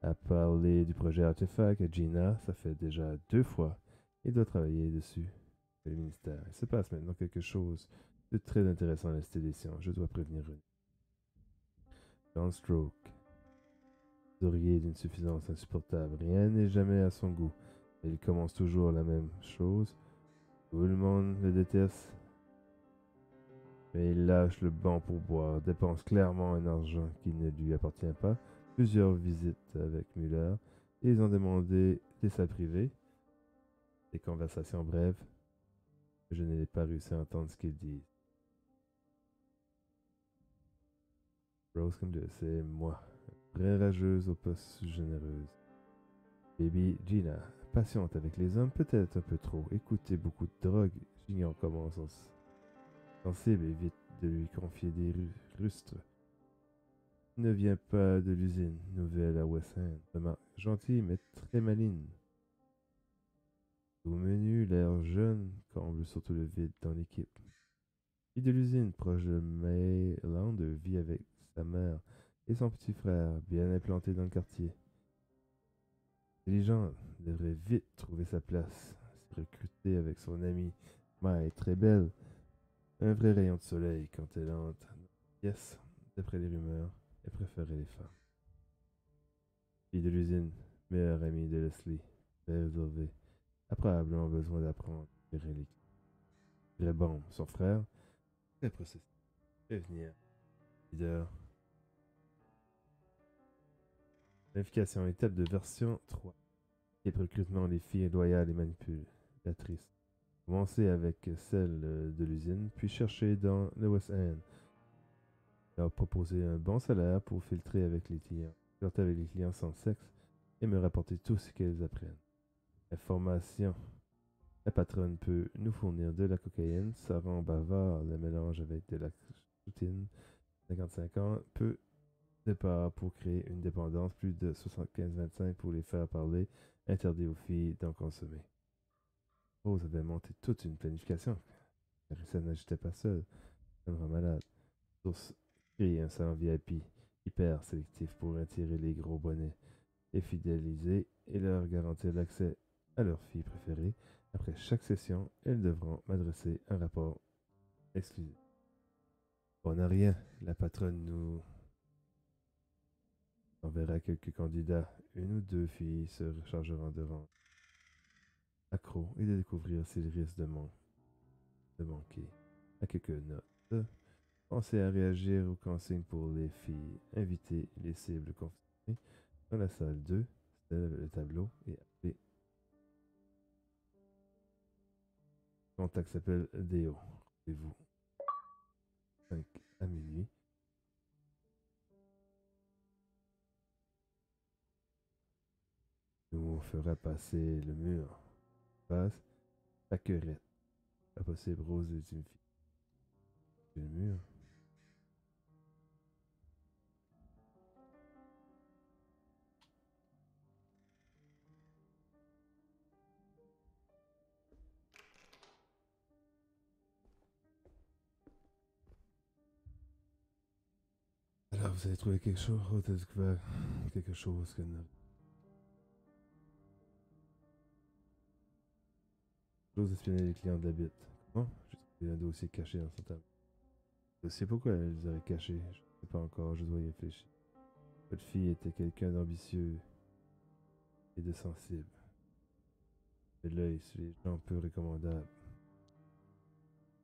À parler du projet Artefact à Gina, ça fait déjà deux fois. Il doit travailler dessus le ministère. Il se passe maintenant quelque chose de très intéressant à la Cité Je dois prévenir. John Stroke. Dorier d'une suffisance insupportable. Rien n'est jamais à son goût. il commence toujours la même chose. Tout le monde le déteste. Mais il lâche le banc pour boire, dépense clairement un argent qui ne lui appartient pas. Plusieurs visites avec Muller. Ils ont demandé des salles privées. Des conversations brèves. Je n'ai pas réussi à entendre ce qu'ils disent. Rose comme Dieu, c'est moi. Vraie rageuse aux postes généreuse. Baby Gina, patiente avec les hommes, peut-être un peu trop. Écoutez beaucoup de drogue. J'ignore comment sens sensible évite de lui confier des rustres. Ne vient pas de l'usine nouvelle à West End. Gentil, mais très maligne. Au menu, l'air jeune comble surtout le vide dans l'équipe. Fille de l'usine, proche de Mayland, vit avec sa mère et son petit frère, bien implanté dans le quartier. Intelligente, devrait vite trouver sa place. Se recruter avec son amie. Ma est très belle. Un vrai rayon de soleil quand elle entre. Yes, d'après les rumeurs, elle préférait les femmes. Fille de l'usine, meilleure amie de Leslie, réservée a probablement besoin d'apprendre les reliques. Très bon, son frère, très processé. Prévenir. Leader. Vérification étape de version 3. Et recrutement les filles loyales et manipulatrices. Commencez avec celle de l'usine, puis cherchez dans le West End. Leur proposer un bon salaire pour filtrer avec les clients, flirter avec les clients sans sexe et me rapporter tout ce qu'elles apprennent. Information. La patronne peut nous fournir de la cocaïne, ça rend bavard le mélange avec de la routine. 55 ans, peu de part pour créer une dépendance, plus de 75-25 pour les faire parler, interdit aux filles d'en consommer. Rose avait monté toute une planification. Carissa n'agitait pas seule. Elle rend malade. Source créer un salon VIP hyper sélectif pour attirer les gros bonnets, et fidéliser et leur garantir l'accès à leur fille préférée. Après chaque session, elles devront m'adresser un rapport exclusif. On n'a rien, la patronne nous On verra quelques candidats. Une ou deux filles se rechargeront de rang accro et de découvrir s'ils risquent de, de manquer à quelques notes. Pensez à réagir aux consignes pour les filles. Invitez les cibles confirmées dans la salle 2, c'est le tableau, et appelez. Contact s'appelle Deo. Rendez-vous 5 à minuit. Fera passer le mur. Passe la querette. Pas possible, Rose est une fille. Le mur. Alors, vous avez trouvé quelque chose, quelque chose que nous J'ose espionner les clients de la bite. Comment? J'ai trouvé un dossier caché dans son table. Je sais pourquoi elle les aurait cachés. Je ne sais pas encore, je dois y réfléchir. Votre fille était quelqu'un d'ambitieux et de sensible. Et l'œil sur les gens peu recommandables.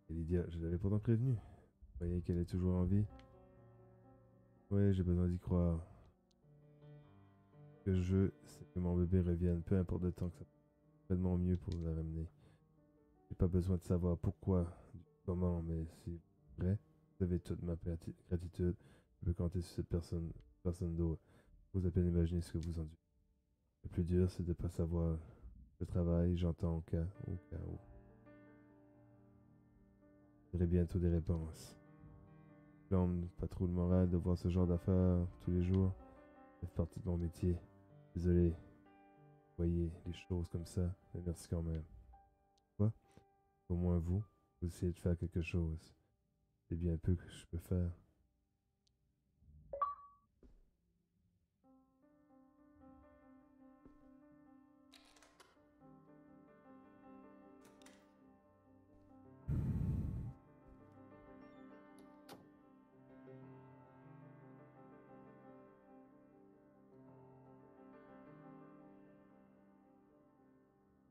Et Lydia, je l'avais pourtant prévenu. Vous voyez qu'elle est toujours en vie? Oui, j'ai besoin d'y croire. Ce que je veux, c'est que mon bébé revienne, peu importe le temps que ça de mon mieux pour la ramener. Pas besoin de savoir pourquoi, comment, mais c'est vrai. Vous avez toute ma gratitude. Je peux compter sur cette personne, personne d'autre. Vous à peine imaginer ce que vous en dites. Le plus dur, c'est de pas savoir le travail, j'entends au cas, au cas où. J'aurai bientôt des réponses. L'homme, pas trop le moral de voir ce genre d'affaires tous les jours. Fait partie de mon métier. Désolé. Voyez les choses comme ça, mais merci quand même. Au moins vous, vous essayez de faire quelque chose. C'est bien peu que je peux faire.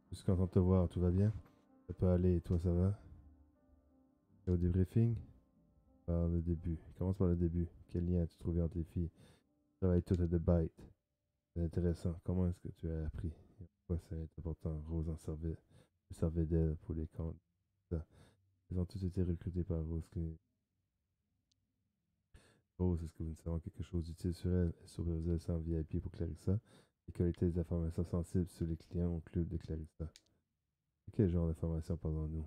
Je suis content de te voir, tout va bien? Ça peut aller, et toi ça va? Au débriefing Par le début. Commence par le début. Quel lien as-tu trouvé entre les filles? Travaille tout à The Bite. C'est intéressant. Comment est-ce que tu as appris? Pourquoi c'est important? Rose en servait, servait d'elle pour les comptes. Ils ont tous été recrutés par Rose. Rose, est-ce que vous ne savez quelque chose d'utile sur elle? Supervisait ça en VIP pour Clarissa et collectait des informations sensibles sur les clients au club de Clarissa. Quel genre d'informations parlons-nous?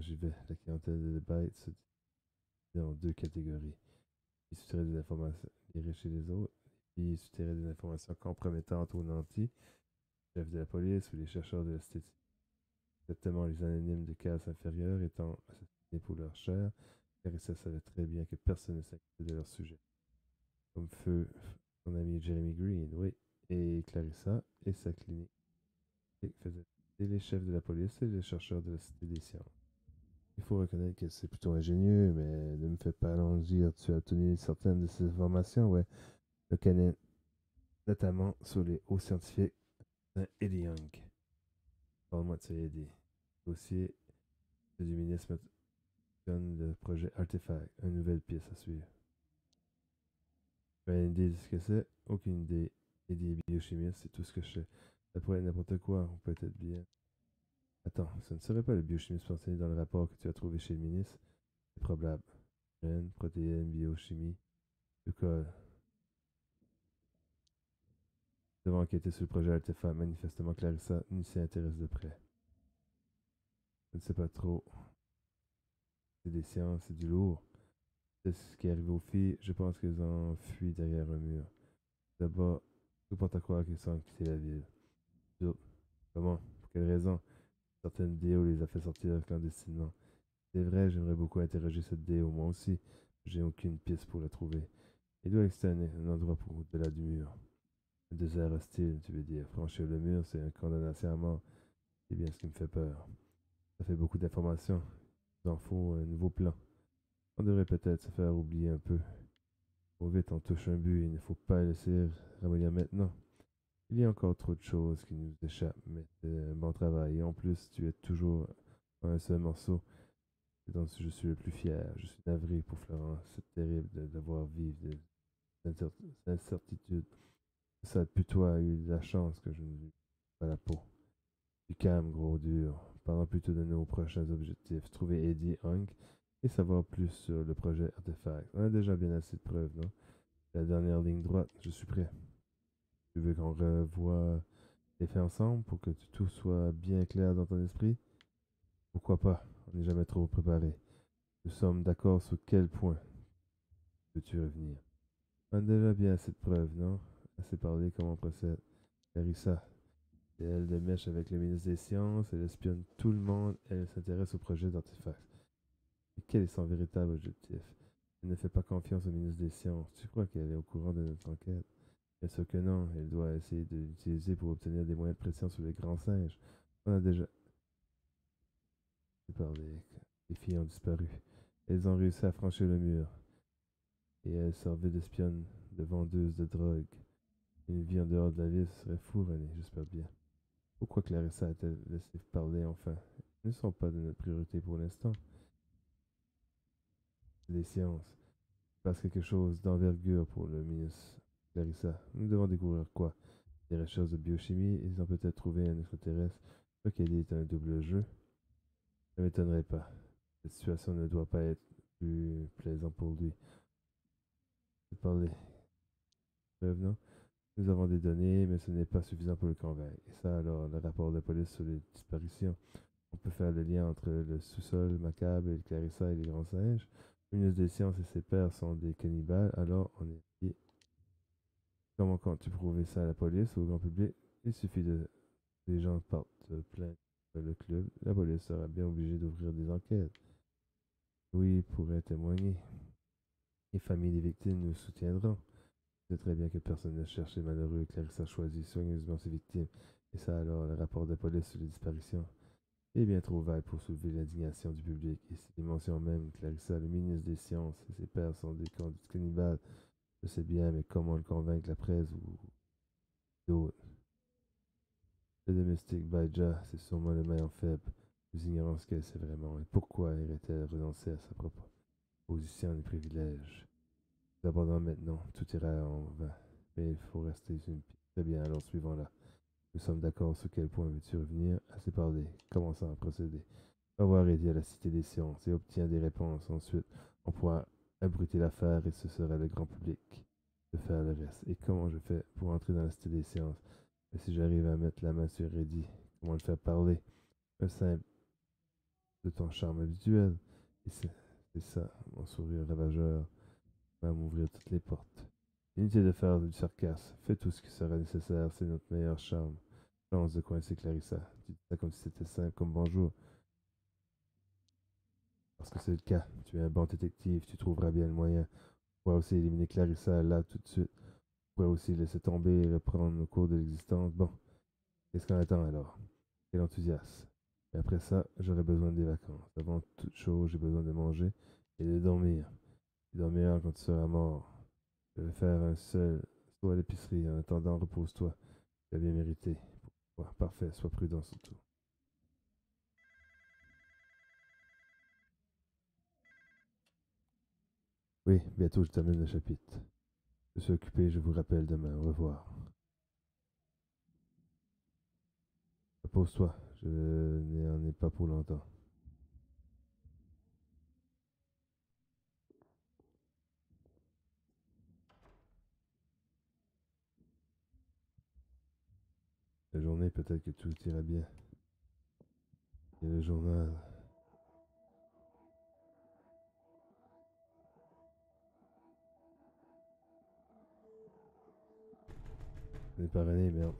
J'y vais. La clientèle de bêtes se divise en deux catégories. Ils soutiennent des informations les chez les autres, et ils soutiennent des informations compromettantes aux nantis, chefs de la police ou les chercheurs de l'esthétique. Exactement, les anonymes de classe inférieure étant assassinés pour leur chair, car ils savaient très bien que personne ne s'inquiétait de leur sujet. Comme feu son ami Jeremy Green, oui, et Clarissa et sa clinique et les chefs de la police et les chercheurs de la Cité des sciences. Il faut reconnaître que c'est plutôt ingénieux, mais ne me fais pas dire Tu as obtenu certaines de ces informations, ouais. Le notamment sur les hauts scientifiques Eddie Young. Parle-moi de ce Eddie. Dossier du ministre donne le projet Artefact, une nouvelle pièce à suivre. Tu as une idée de ce que c'est Aucune idée. Eddie est biochimiste, c'est tout ce que je sais. Pourrait être n'importe quoi, ou peut-être bien. Attends, ce ne serait pas le biochimiste mentionné dans le rapport que tu as trouvé chez le ministre? C'est probable. Gènes, protéines, biochimie, le col. Devant enquêter sur le projet Altefa, manifestement Clarissa n'y s'y intéresse de près. Je ne sais pas trop. C'est des sciences, c'est du lourd. C'est ce qui arrive aux filles. Je pense qu'elles ont fui derrière un mur. D'abord, tout porte à croire qu'elles ont quitté la ville. Comment? Pour quelle raison? Certaines déos les a fait sortir clandestinement. C'est vrai, j'aimerais beaucoup interroger cette déo, moi aussi. J'ai aucune pièce pour la trouver. Il doit exister un, endroit pour au-delà du mur. Un désert hostile, tu veux dire. Franchir le mur, c'est un condamnation à mort. C'est bien ce qui me fait peur. Ça fait beaucoup d'informations. Il en faut un nouveau plan. On devrait peut-être se faire oublier un peu. Trop vite, on touche un but, il ne faut pas laisser ramollir maintenant. Il y a encore trop de choses qui nous échappent, mais c'est bon travail. Et en plus, tu es toujours un seul morceau. C'est dont je suis le plus fier. Je suis navré pour Florence. C'est terrible de devoir vivre des incertitudes. Ça, depuis toi, a eu de la chance que je ne pas la peau. Du calme, gros dur. Parlons plutôt de nos prochains objectifs. Trouver Eddie Hunk et savoir plus sur le projet Artefact. On a déjà bien assez de preuves, non? La dernière ligne droite, je suis prêt. Tu veux qu'on revoie les faits ensemble pour que tout soit bien clair dans ton esprit? Pourquoi pas? On n'est jamais trop préparé. Nous sommes d'accord sur quel point veux-tu revenir? On a déjà bien assez de preuves, non? Assez parlé, comment on procède. Carissa, c'est elle de mèche avec le ministre des Sciences, elle espionne tout le monde, elle s'intéresse au projet d'artefact. Et quel est son véritable objectif? Elle ne fait pas confiance au ministre des Sciences. Tu crois qu'elle est au courant de notre enquête? Bien sûr que non, elle doit essayer de l'utiliser pour obtenir des moyens de pression sur les grands singes. On a déjà parlé. Les filles ont disparu. Elles ont réussi à franchir le mur. Et elles servaient d'espionnes, de vendeuses de drogue. Une vie en dehors de la ville serait fou, René, j'espère bien. Pourquoi Clarissa a-t-elle laissé parler enfin? Ils ne sont pas de notre priorité pour l'instant. Les sciences. Passe quelque chose d'envergure pour le ministre Clarissa. Nous devons découvrir quoi? Des recherches de biochimie. Ils ont peut-être trouvé un extraterrestre. Qu'elle est un double jeu. Ça ne m'étonnerait pas. Cette situation ne doit pas être plus plaisante pour lui. Parler. Nous avons des données, mais ce n'est pas suffisant pour le convaincre. Et ça, alors, le rapport de police sur les disparitions. On peut faire le lien entre le sous-sol macabre et le Clarissa et les grands singes. Le ministre des Sciences et ses pères sont des cannibales, alors on est Comment comptes-tu prouver ça à la police ou au grand public Il suffit de. Des gens portent plainte le club. La police sera bien obligée d'ouvrir des enquêtes. Oui, pourrait témoigner. Les familles des victimes nous soutiendront. C'est très bien que personne ne cherche les malheureux. Clarissa choisit soigneusement ses victimes. Et ça alors, le rapport de police sur les disparitions est bien trop vague pour soulever l'indignation du public. Et si les mentions même, Clarissa, le ministre des Sciences et ses pères sont des cannibales, je sais bien, mais comment le convaincre la presse ou d'autres Le domestique Baja, c'est sûrement le maillon faible. Nous ignorons ce qu'elle sait vraiment et pourquoi irait-elle renoncer à sa propre position et privilèges. D'abord maintenant, tout ira en vain. Mais il faut rester une Très bien, alors suivons là. Nous sommes d'accord sur quel point veux-tu revenir? Assez parlé. Commençons à procéder. Va voir Eddie à la Cité des Sciences et obtient des réponses. Ensuite, on pourra abruter l'affaire et ce sera le grand public de faire le reste. Et comment je fais pour entrer dans la Cité des Sciences? Et si j'arrive à mettre la main sur Eddie, comment le faire parler? Un simple de ton charme habituel. Et c'est ça, mon sourire ravageur va m'ouvrir toutes les portes. Inutile de faire du sarcasme. Fais tout ce qui sera nécessaire, c'est notre meilleur charme. Chance de coincer Clarissa. Tu dis ça comme si c'était simple, comme bonjour. Parce que c'est le cas. Tu es un bon détective, tu trouveras bien le moyen. Tu pourras aussi éliminer Clarissa là tout de suite. Tu pourras aussi laisser tomber et reprendre le cours de l'existence. Bon, qu'est-ce qu'on attend alors? Quel enthousiasme. Et après ça, j'aurai besoin des vacances. Avant toute chose, j'ai besoin de manger et de dormir. Tu dormiras quand tu seras mort. Je vais faire un seul soit à l'épicerie. En attendant, repose-toi. Tu as bien mérité. Parfait, sois prudent surtout. Oui, bientôt je termine le chapitre. Je suis occupé, je vous rappelle demain. Au revoir. Repose-toi, je n'en ai pas pour longtemps. La journée, peut-être que tout ira bien. Et le journal. On est pas merde.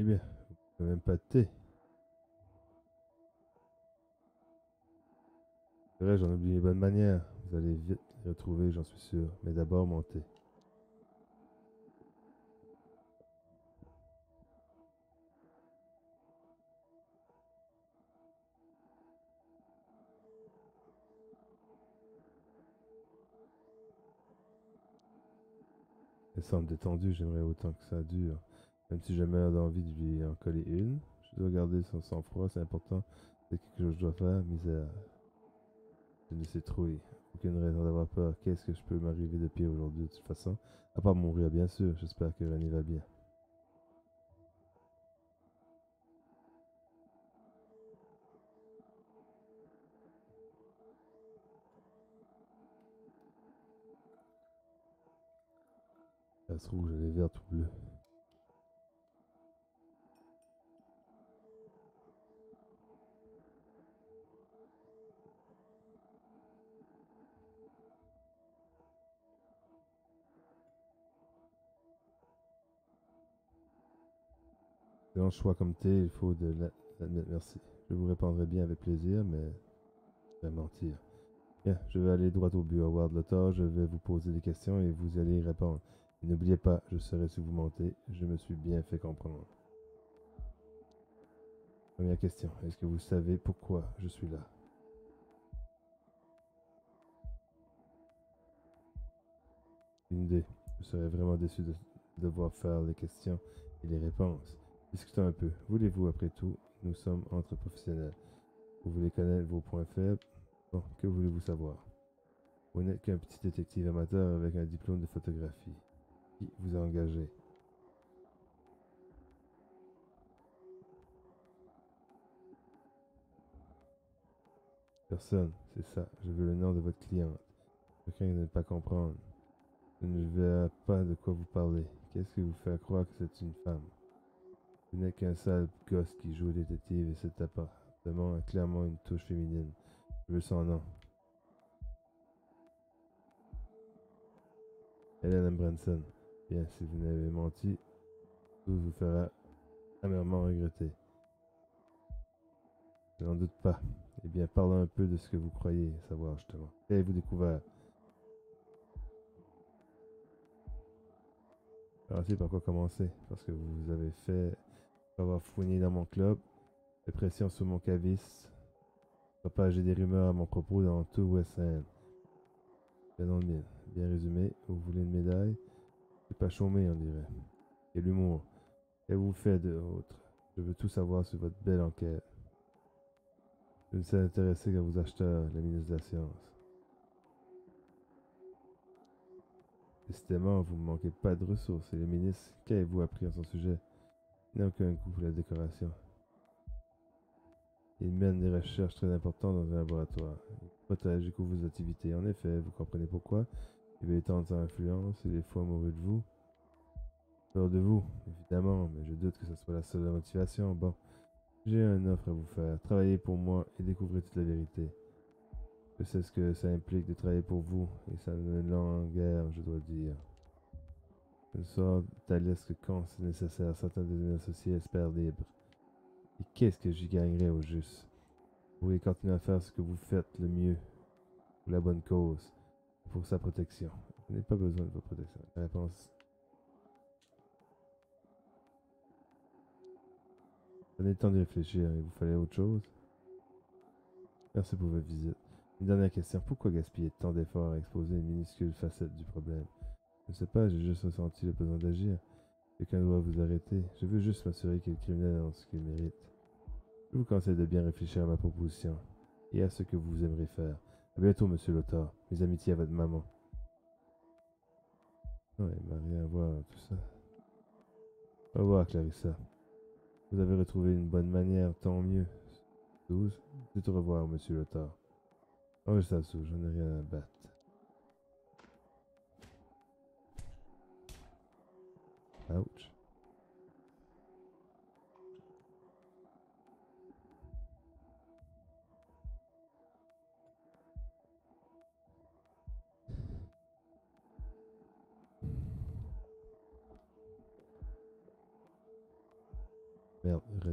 Eh bien, même pas de thé. C'est vrai, j'en oublie les bonnes manières. Vous allez vite les retrouver, j'en suis sûr. Mais d'abord, montez. Elle semble détendue, j'aimerais autant que ça dure. Même si j'ai jamais envie de lui en coller une, je dois garder son sang-froid, c'est important. C'est quelque chose que je dois faire, misère. Je ne sais trop. Aucune raison d'avoir peur. Qu'est-ce que je peux m'arriver de pire aujourd'hui de toute façon? À part mourir, bien sûr. J'espère que René va bien. Rouge, les verts tout bleus. un choix comme thé, il faut de l'admettre. Merci. Je vous répondrai bien avec plaisir, mais je vais mentir. Bien, je vais aller droit au but. Howard Lothar, je vais vous poser des questions et vous allez y répondre. N'oubliez pas, je serai si vous montez. Je me suis bien fait comprendre. Première question. Est-ce que vous savez pourquoi je suis là? Une idée. Je serais vraiment déçu de devoir faire les questions et les réponses. Discutons un peu. Voulez-vous, après tout, nous sommes entre professionnels. Vous voulez connaître vos points faibles? Bon, que voulez-vous savoir? Vous n'êtes qu'un petit détective amateur avec un diplôme de photographie. Vous a engagé Personne, c'est ça. Je veux le nom de votre cliente. Quelqu'un ne pas comprendre. Je ne verrai pas de quoi vous parlez. Qu'est-ce qui vous fait croire que c'est une femme? Vous n'êtes qu'un sale gosse qui joue détective et cet appartement a clairement une touche féminine. Je veux son nom. Hélène Branson. Bien, si vous n'avez menti, tout vous fera amèrement regretter. Je n'en doute pas. Eh bien, parlons un peu de ce que vous croyez savoir, justement. Qu'avez-vous découvert? Alors, c'est par quoi commencer? Parce que vous avez fait avoir fouiné dans mon club, fait pression sur mon cavis, propager des rumeurs à mon propos dans tout West End. Bien, bien, bien résumé, vous voulez une médaille? C'est pas chômé, on dirait. Et l'humour. Et vous faites de Je veux tout savoir sur votre belle enquête. Je ne sais intéresser qu'à vos acheteurs, la ministre de la Science. Décidément, vous ne manquez pas de ressources. Et les ministres, qu'avez-vous appris en son sujet? N'a aucun goût pour la décoration. Il mène des recherches très importantes dans un laboratoire. Il protège du coup vos activités. En effet, vous comprenez pourquoi veut étendre sa influence et des fois amoureux de vous. Peur de vous, évidemment, mais je doute que ce soit la seule motivation. Bon, j'ai une offre à vous faire. Travaillez pour moi et découvrez toute la vérité. Je sais ce que ça implique de travailler pour vous, et ça me en guerre, je dois dire. Une sorte que quand c'est nécessaire, certains de mes associés espèrent libre. Et qu'est-ce que j'y gagnerais au juste? Vous pouvez continuer à faire ce que vous faites le mieux, pour la bonne cause, pour sa protection. Je n'ai pas besoin de votre protection. La réponse. Prenez le temps de réfléchir. Il vous fallait autre chose Merci pour votre visite. Une dernière question. Pourquoi gaspiller tant d'efforts à exposer une minuscule facette du problème? Je ne sais pas, j'ai juste ressenti le besoin d'agir. Quelqu'un doit vous arrêter. Je veux juste m'assurer qu'il est criminel dans ce qu'il mérite. Je vous conseille de bien réfléchir à ma proposition et à ce que vous aimeriez faire. À bientôt, monsieur Lothar. Mes amitiés à votre maman. Non, il m'a rien à voir tout ça. Au revoir, Clarissa. Vous avez retrouvé une bonne manière, tant mieux. 12. Dites au revoir, monsieur Lothar. Oh, je j'en ai rien à battre. Ouch.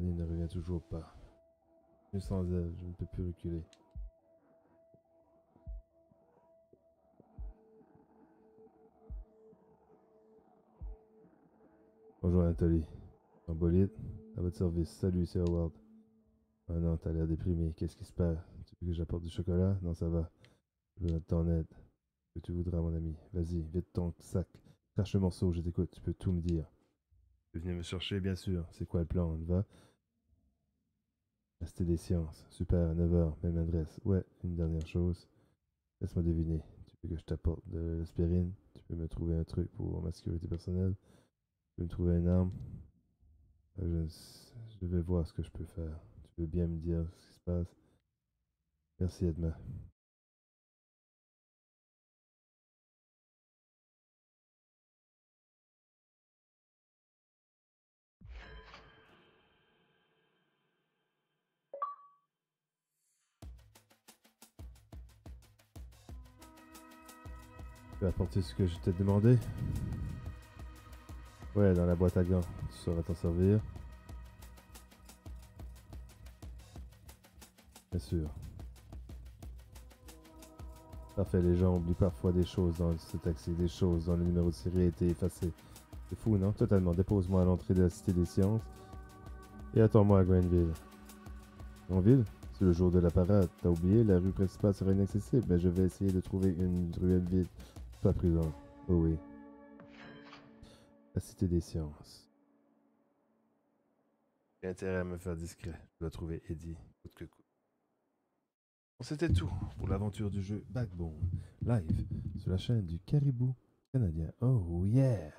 année ne revient toujours pas. Même sans elle, je ne peux plus reculer. Bonjour Nathalie. Un bolide À votre service. Salut, c'est Howard. Ah non, t'as l'air déprimé. Qu'est-ce qui se passe? Tu veux que j'apporte du chocolat? Non, ça va. Je veux ton aide. Que tu voudras, mon ami. Vas-y, vite ton sac. Crache le morceau, je t'écoute. Tu peux tout me dire. Tu me chercher, bien sûr. C'est quoi le plan? On va? Rester des sciences. Super, 9h, même adresse. Ouais, une dernière chose. Laisse-moi deviner. Tu veux que je t'apporte de l'aspirine? Tu peux me trouver un truc pour ma sécurité personnelle? Tu peux me trouver une arme? Je, je vais voir ce que je peux faire. Tu veux bien me dire ce qui se passe? Merci Edma. Vas apporter ce que je t'ai demandé Ouais, dans la boîte à gants. Tu sauras t'en servir. Bien sûr. Parfait, les gens oublient parfois des choses dans ce taxi, des choses dont le numéro de série a été effacé. C'est fou, non? Totalement. Dépose-moi à l'entrée de la Cité des Sciences et attends-moi à Granville. Granville? C'est le jour de la parade. T'as oublié, la rue principale sera inaccessible, mais je vais essayer de trouver une ruelle vide. Pas prudent. Oh oui. La Cité des Sciences. J'ai intérêt à me faire discret. Je dois trouver Eddie, coûte que coûte. C'était tout pour l'aventure du jeu Backbone, live sur la chaîne du Caribou canadien. Oh yeah!